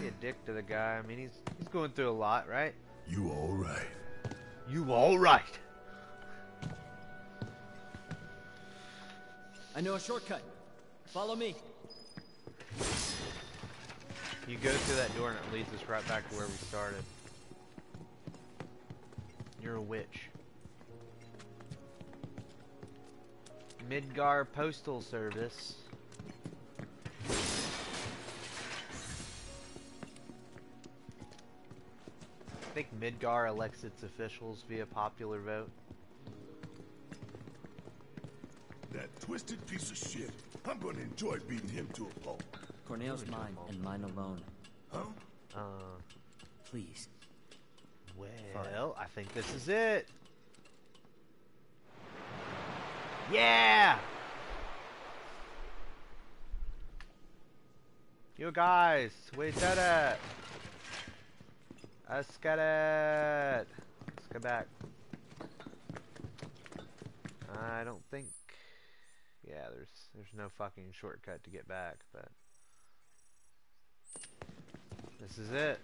be a dick to the guy. I mean, he's he's going through a lot, right? You all right? You all I know a shortcut. Follow me. You go through that door and it leads us right back to where we started. You're a witch. Midgar Postal Service. I think Midgar elects its officials via popular vote. Twisted piece of shit. I'm gonna enjoy beating him to a pulp. Corneo's mine, and mine alone. Huh? Uh, Please. well, I think this is it. Yeah! You guys, we did it! Let's get it! Let's go back. I don't think... Yeah, there's there's no fucking shortcut to get back, but... This is it.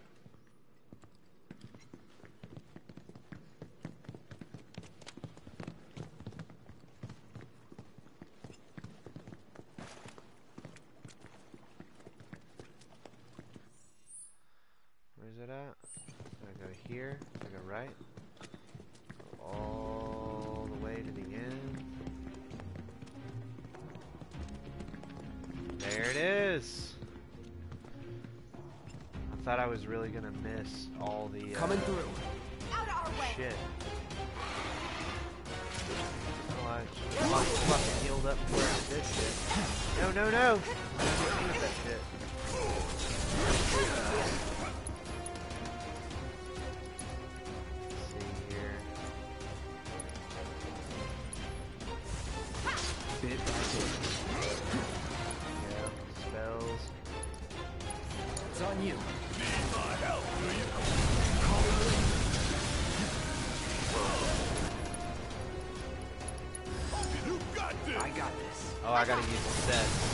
Miss all the uh, Coming through. Out of our way! shit. Oh, I fucking healed up before I did this shit. No, no, no! I didn't use that shit. Let's see here. Bit by bit. Yeah, spells. It's on you. I gotta use the sets.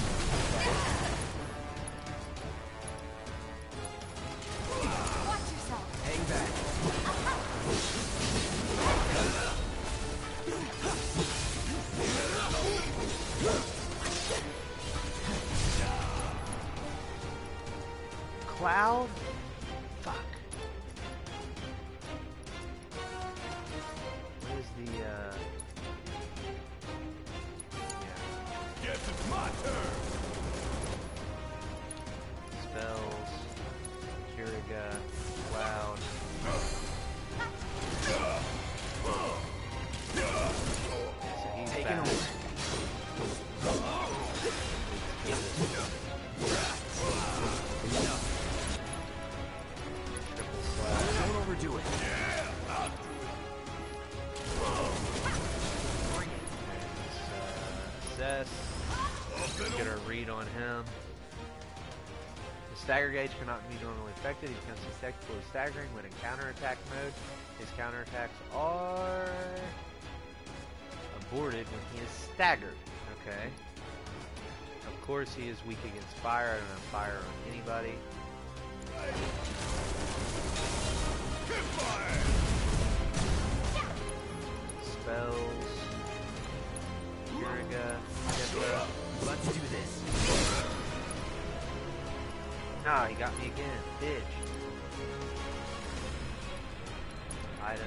Stagger gauge cannot be normally affected. He becomes successfully staggering when in counterattack mode. His counterattacks are aborted when he is staggered. Okay. Of course, he is weak against fire. I don't have fire on anybody. Spells. Kibla. Nah, he got me again. Bitch. Items.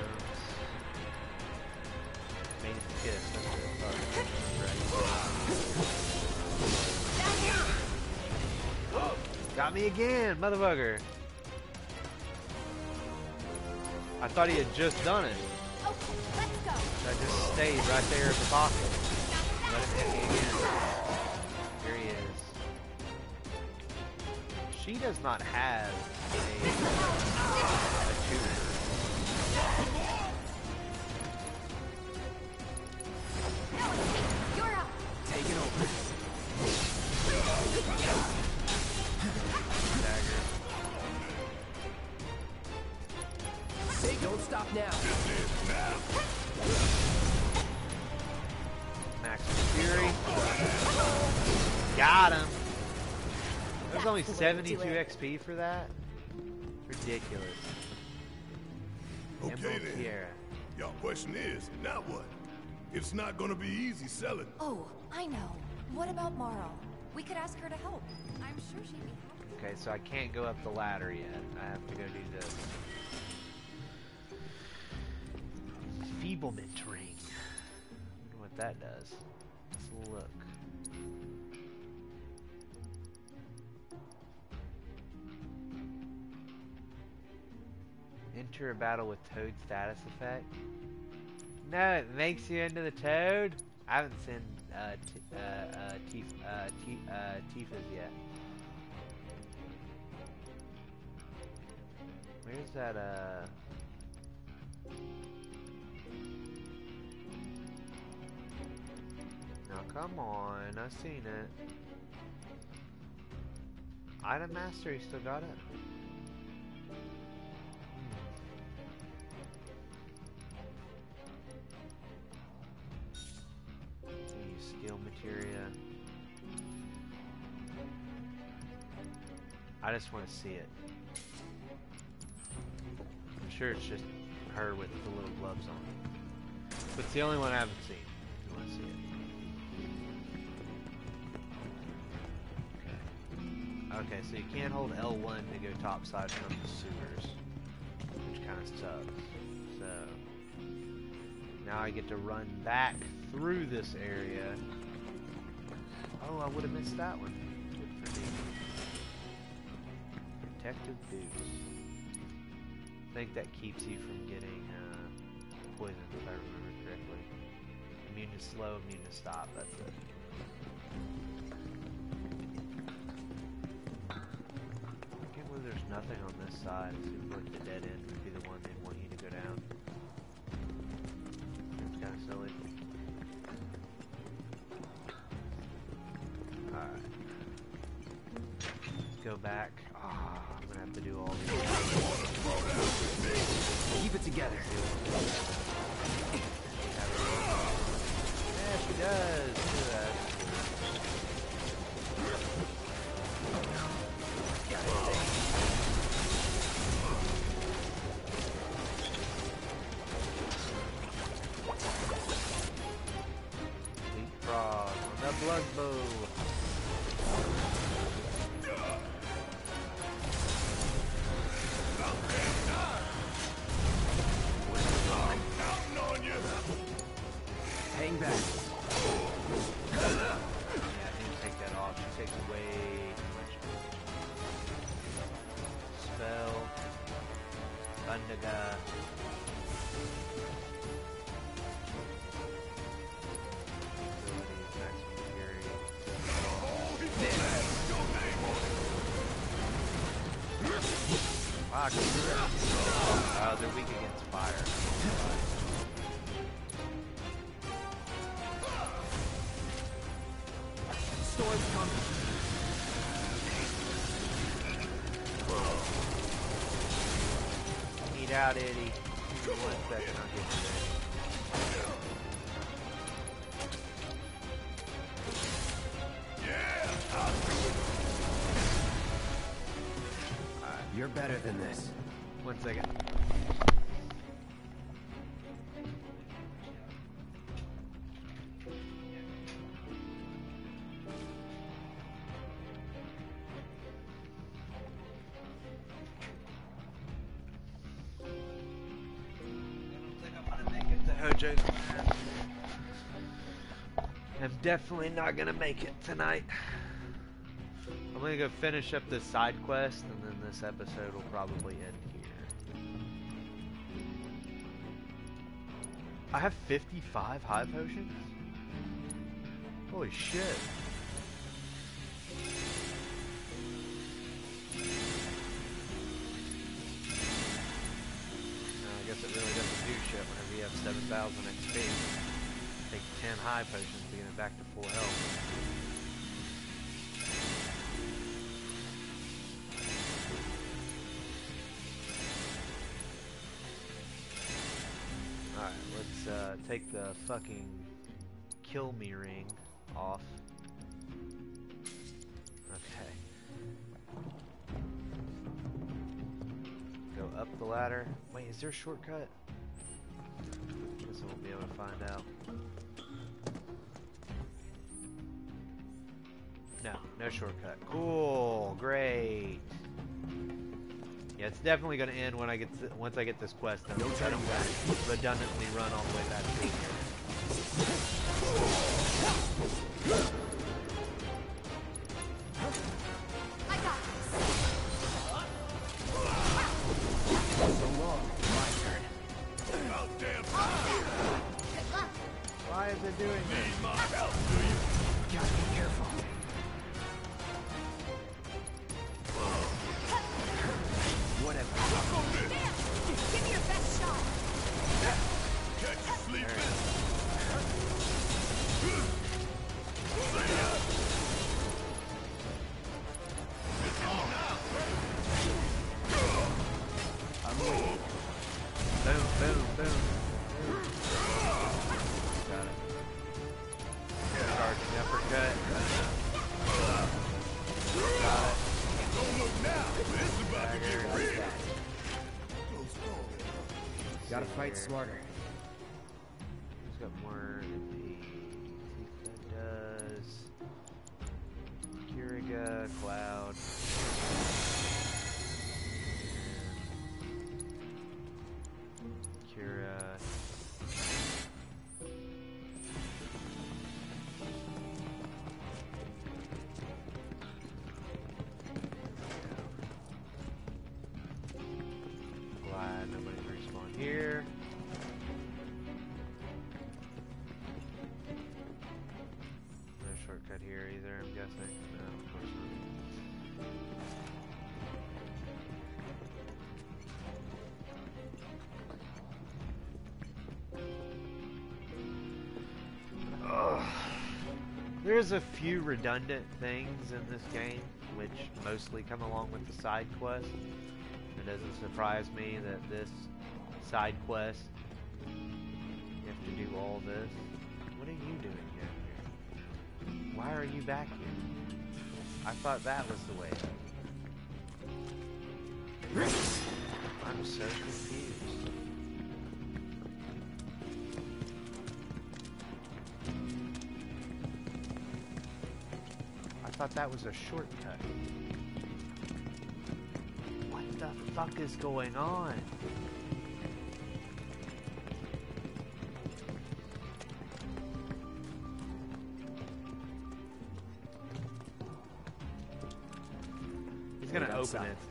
Made him kiss. Got me again, motherfucker. I thought he had just done it. Okay, let's go. I just stayed right there in the pocket. Let him hit me again. She does not have a, a tutor. 72. XP for that? Ridiculous. Okay Emerald then. Tiara. Y'all question is, now what? It's not gonna be easy selling. Oh, I know. What about Morrow? We could ask her to help. I'm sure she'd be happy. Okay, so I can't go up the ladder yet. I have to go do this. Feeblement ring. wonder what that does. Let's look. Enter a battle with Toad status effect. No, it makes you into the Toad. I haven't seen uh, uh, uh, Tifa's yet. Where's that, uh... Now come on, I've seen it. Item Master, you still got it? I just want to see it. I'm sure it's just her with the little gloves on. But it's the only one I haven't seen. You want to see it. Okay. Okay, so you can't hold L1 to go topside from the sewers. Which kind of sucks. So... Now I get to run back through this area. Oh, I would have missed that one. Protective boots. I think that keeps you from getting uh, poisoned, if I remember correctly. Immune to slow, immune to stop. That's it. I can't believe there's nothing on this side. It seems like the dead end would be the one they'd want you to go down. It's kind of silly. Out, Eddie. Give me One second, I'll get you there. You're better than this. One second. Definitely not gonna make it tonight. I'm gonna go finish up this side quest, and then this episode will probably end here. I have 55 high potions? Holy shit. I guess it really doesn't do shit whenever you have 7,000 XP. Take 10 high potions to get it back full health. Alright, let's uh, take the fucking kill me ring off. Okay. Go up the ladder. Wait, is there a shortcut? Guess I won't be able to find out. No, no shortcut. Cool, great. Yeah, it's definitely gonna end when I get to, once I get this quest done. because I don't redundantly run all the way back through here. Smarter. There's a few redundant things in this game, which mostly come along with the side quest. It doesn't surprise me that this side quest, you have to do all this. What are you doing here? Why are you back here? I thought that was the way. I'm so confused. Thought that was a shortcut. What the fuck is going on? He's gonna open it.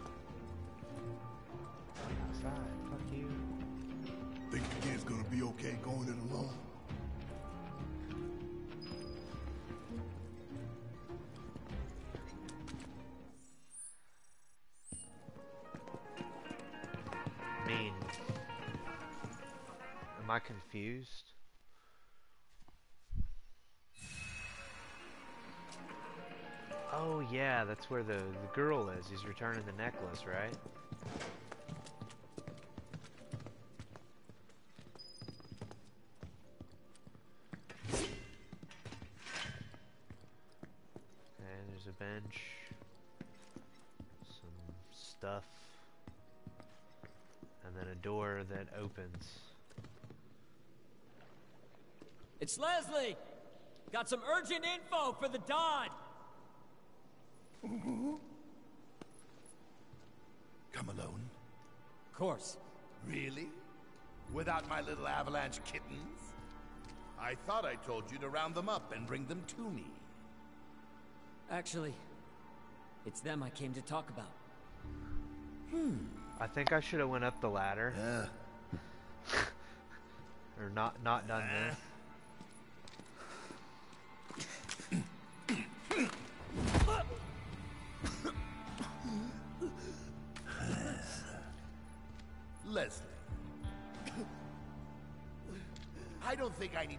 Where the, the girl is. He's returning the necklace, right? Okay, there's a bench. Some stuff. And then a door that opens. It's Leslie! Got some urgent info for the Don! Course. Really? Without my little avalanche kittens? I thought I told you to round them up and bring them to me. Actually, it's them I came to talk about. Hmm. I think I should have went up the ladder. Yeah. or not not done this.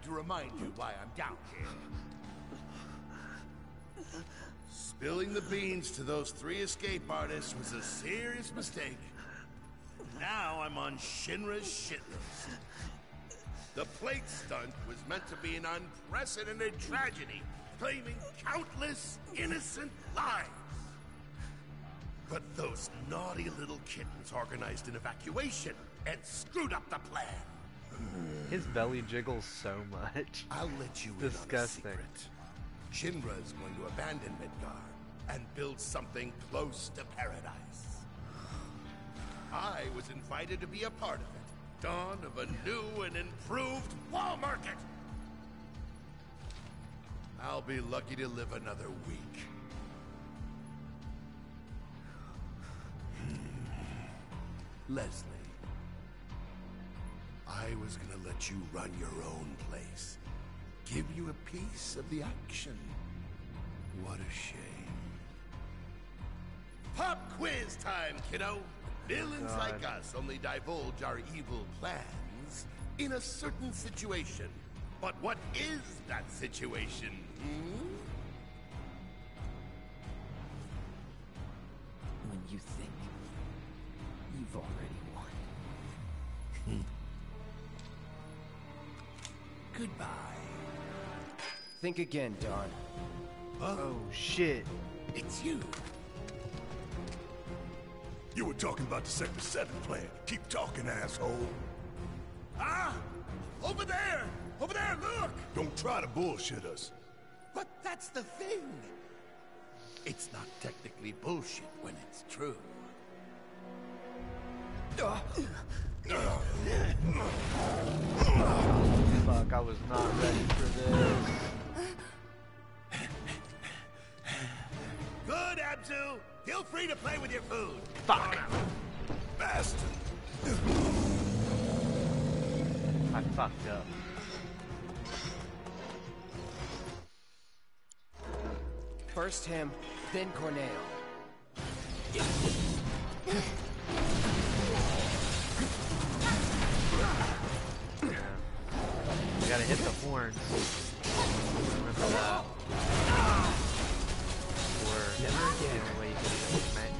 To remind you why I'm down here. Spilling the beans to those three escape artists was a serious mistake. Now I'm on Shinra's shit list. The plate stunt was meant to be an unprecedented tragedy, claiming countless innocent lives. But those naughty little kittens organized an evacuation and screwed up the plan. His belly jiggles so much. I'll let you Disgusting. in on a secret. Shinra is going to abandon Midgar and build something close to paradise. I was invited to be a part of it. Dawn of a new and improved wall market. I'll be lucky to live another week. Hmm. Leslie, I was gonna let you run your own place. Give you a piece of the action. What a shame. Pop quiz time, kiddo! Villains God. like us only divulge our evil plans in a certain situation. But what is that situation? Hmm? When you think Goodbye. Think again, Don. Oh shit. It's you. You were talking about the Sector 7 plan. Keep talking, asshole. Ah! Over there! Over there, look! Don't try to bullshit us. But that's the thing. It's not technically bullshit when it's true. Fuck, I was not ready for this. Good, Abzu! Feel free to play with your food. Fuck. Bastard. I fucked up. First him, then Corneo. Horns. Remember that. Or the only way you can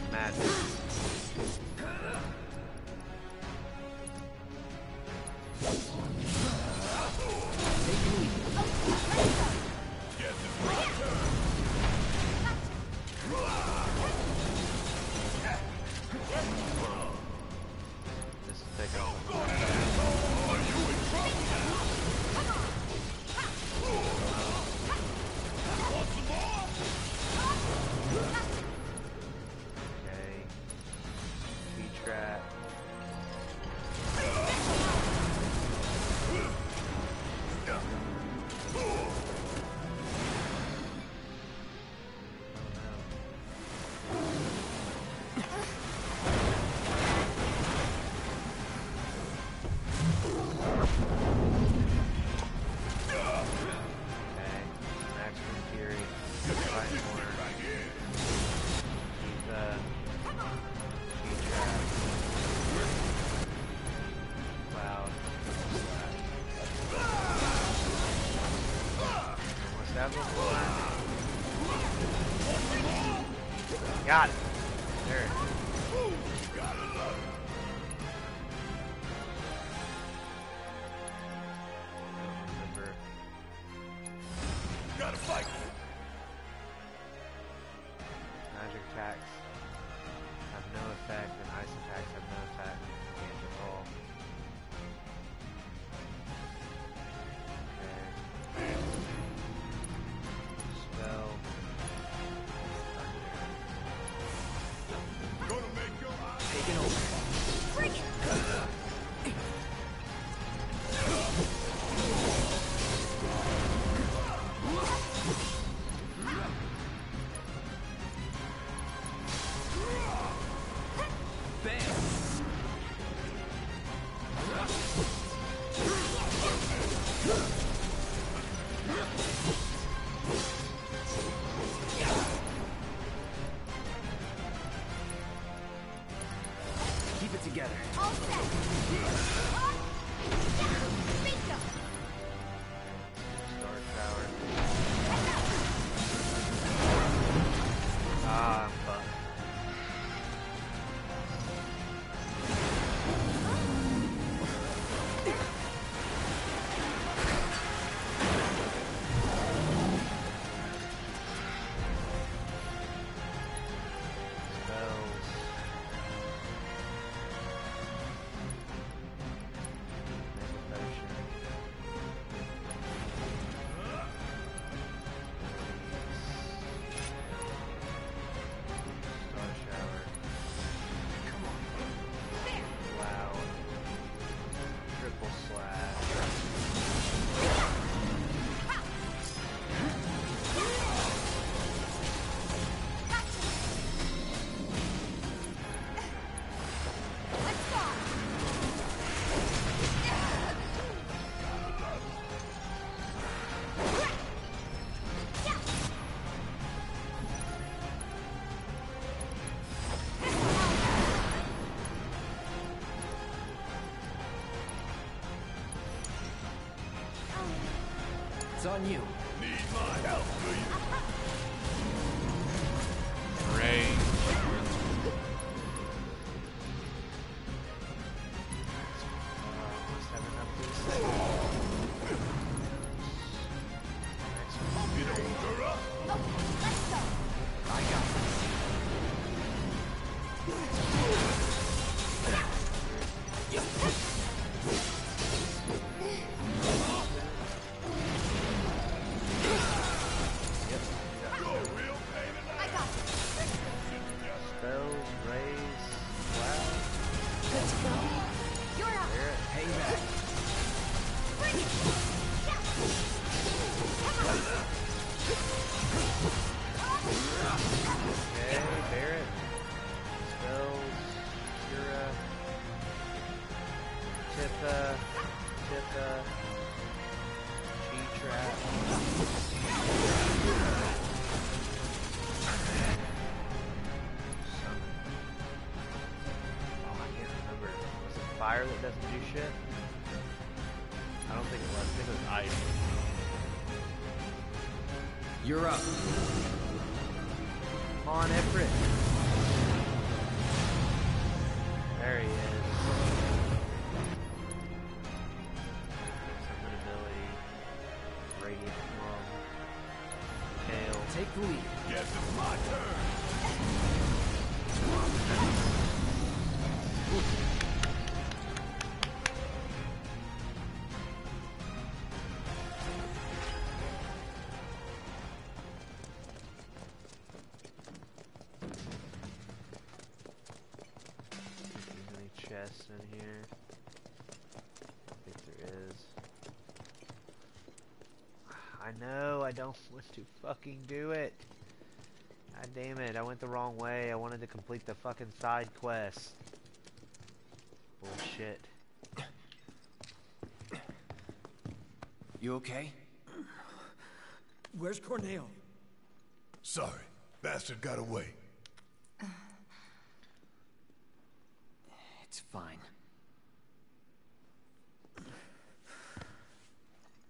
on you. fire that doesn't do shit? I don't think it was. I think it was ice. You're up. On Ifrit. I don't want to fucking do it. God damn it, I went the wrong way. I wanted to complete the fucking side quest. Bullshit. You okay? Where's Corneo? Sorry, bastard got away. It's fine.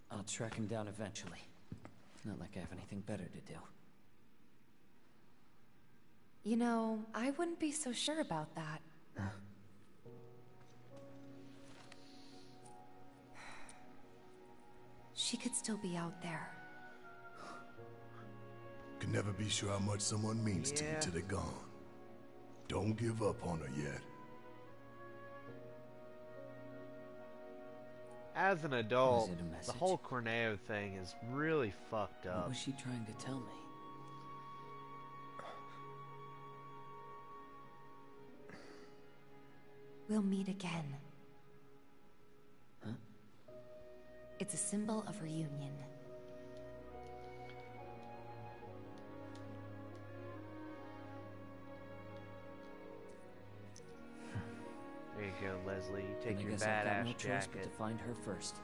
I'll track him down eventually. Not like I have anything better to do. You know, I wouldn't be so sure about that. She could still be out there. Can never be sure how much someone means to you till they're gone. Don't give up on her yet. As an adult, the whole Corneo thing is really fucked up. What was she trying to tell me? We'll meet again. Huh? It's a symbol of reunion. Go, Leslie. You take I your guess I've got badass no choice but jacket. to find her first.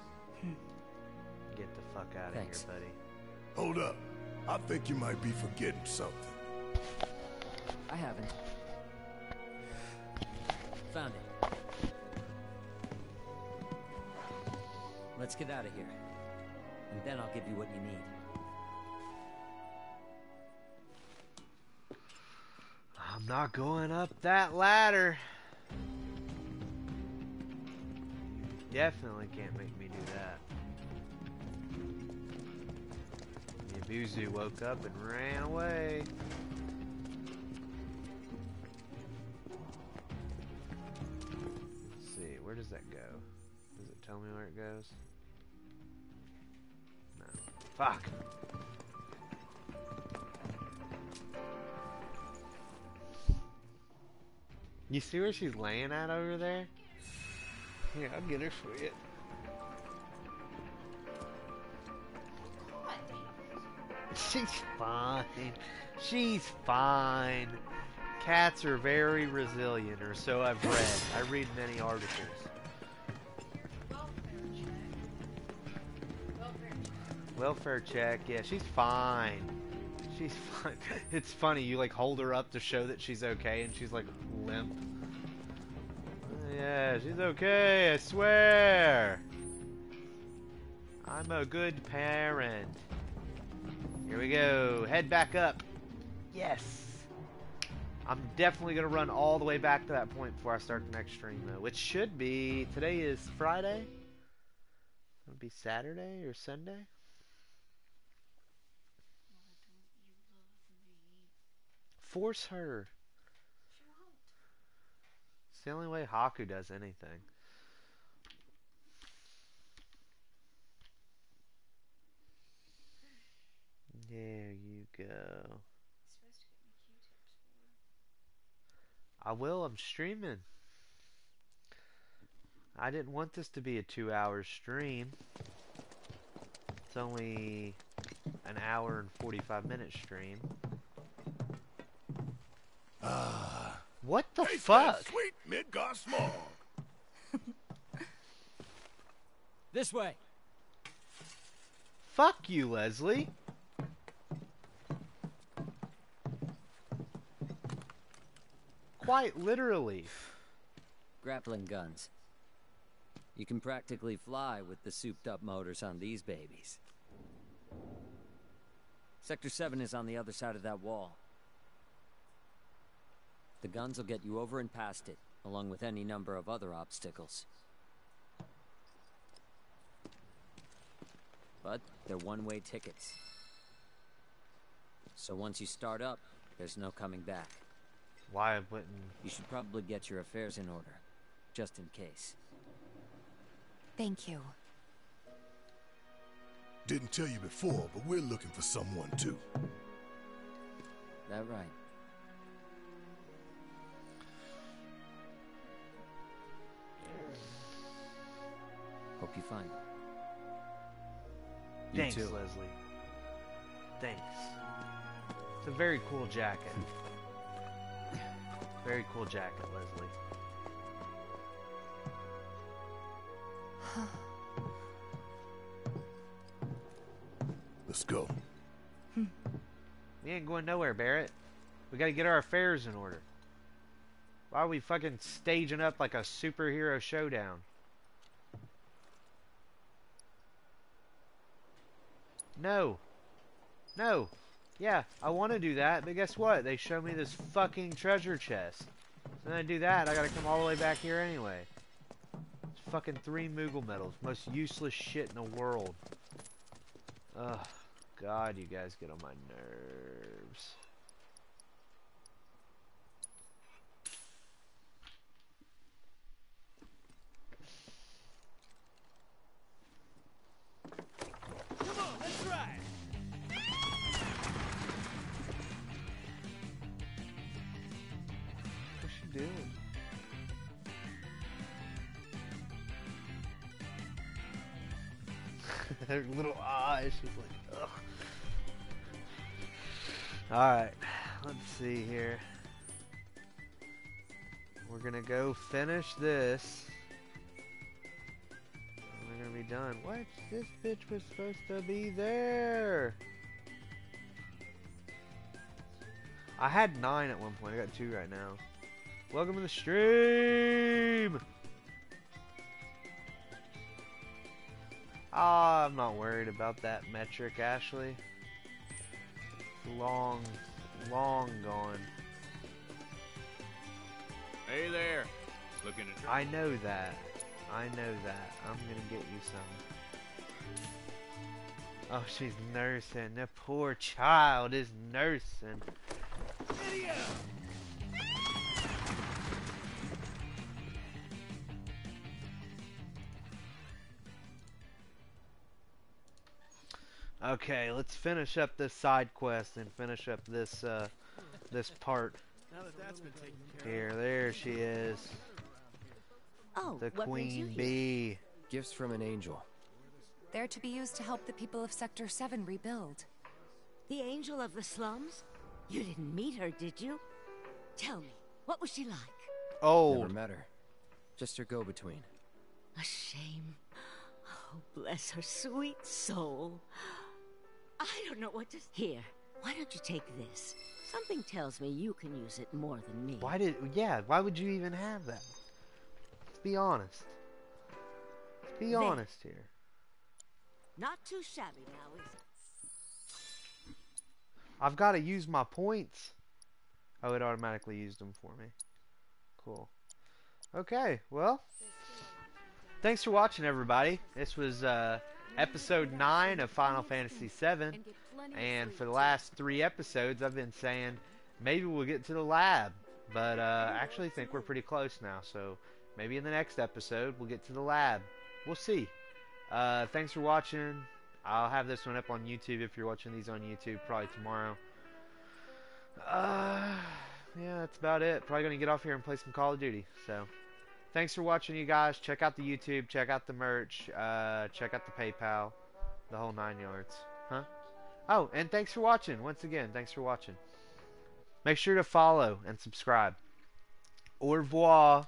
Get the fuck out of here, buddy. Hold up. I think you might be forgetting something. I haven't. Found it. Let's get out of here. And then I'll give you what you need. I'm not going up that ladder. Definitely can't make me do that. Yabuzu woke up and ran away. Let's see, where does that go? Does it tell me where it goes? No. Fuck! You see where she's laying at over there? Here, I'll get her for you. She's fine. She's fine. Cats are very resilient, or so I've read. I read many articles. Welfare check, Welfare check, yeah, she's fine. She's fine. It's funny, you like hold her up to show that she's okay, and she's like. Yeah, she's okay, I swear. I'm a good parent. Here we go. Head back up. Yes. I'm definitely going to run all the way back to that point before I start the next stream, though. Which should be. Today is Friday? It'll be Saturday or Sunday? Force her. It's the only way Haku does anything. There you go. I will, I'm streaming. I didn't want this to be a two hour stream. It's only an hour and 45 minute stream. Ah. What the Taste fuck? that Sweet Midgar smog. This way. Fuck you, Leslie. Quite literally. Grappling guns. You can practically fly with the souped up motors on these babies. Sector 7 is on the other side of that wall. The guns will get you over and past it, along with any number of other obstacles. But they're one-way tickets. So once you start up, there's no coming back. Why wouldn't... You should probably get your affairs in order, just in case. Thank you. Didn't tell you before, but we're looking for someone too. That right? Hope you find it. You Thanks, too. Leslie. Thanks. It's a very cool jacket. very cool jacket, Leslie. Let's go. Hmm. We ain't going nowhere, Barret. We gotta get our affairs in order. Why are we fucking staging up like a superhero showdown? No. No. Yeah, I want to do that, but guess what? They show me this fucking treasure chest. So then I do that, I gotta come all the way back here anyway. It's fucking three Moogle medals. Most useless shit in the world. Ugh. God, you guys get on my nerves. Her little eyes, she's like, ugh. Alright, let's see here. We're gonna go finish this. And we're gonna be done. What? This bitch was supposed to be there! I had nine at one point, I got two right now. Welcome to the stream! Ah, I'm not worried about that metric, Ashley. Long, long gone. Hey there. Looking to try. I know that. I know that. I'm gonna get you some. Oh, she's nursing. The poor child is nursing. Okay, let's finish up this side quest and finish up this uh, this part. Now that that's been taken care Here, there she is. Oh, The what brings you queen bee. Gifts from an angel. They're to be used to help the people of Sector 7 rebuild. The angel of the slums? You didn't meet her, did you? Tell me, what was she like? Oh. Never met her. Just her go-between. A shame. Oh, bless her sweet soul. I don't know what to... Here, why don't you take this? Something tells me you can use it more than me. Why did? Yeah, why would you even have that? Let's be honest. Let's be There. honest here. Not too shabby now, is it? I've got to use my points. Oh, it automatically used them for me. Cool. Okay, well. Thanks for watching, everybody. This was uh, episode 9 of Final Fantasy VII. And for the last three episodes, I've been saying maybe we'll get to the lab. But uh, I actually think we're pretty close now. So maybe in the next episode, we'll get to the lab. We'll see. Uh, thanks for watching. I'll have this one up on YouTube if you're watching these on YouTube probably tomorrow. Uh, yeah, that's about it. Probably gonna get off here and play some Call of Duty. So, thanks for watching, you guys. Check out the YouTube, check out the merch, uh, check out the PayPal, the whole nine yards. Huh? Oh, and thanks for watching. Once again, thanks for watching. Make sure to follow and subscribe. Au revoir.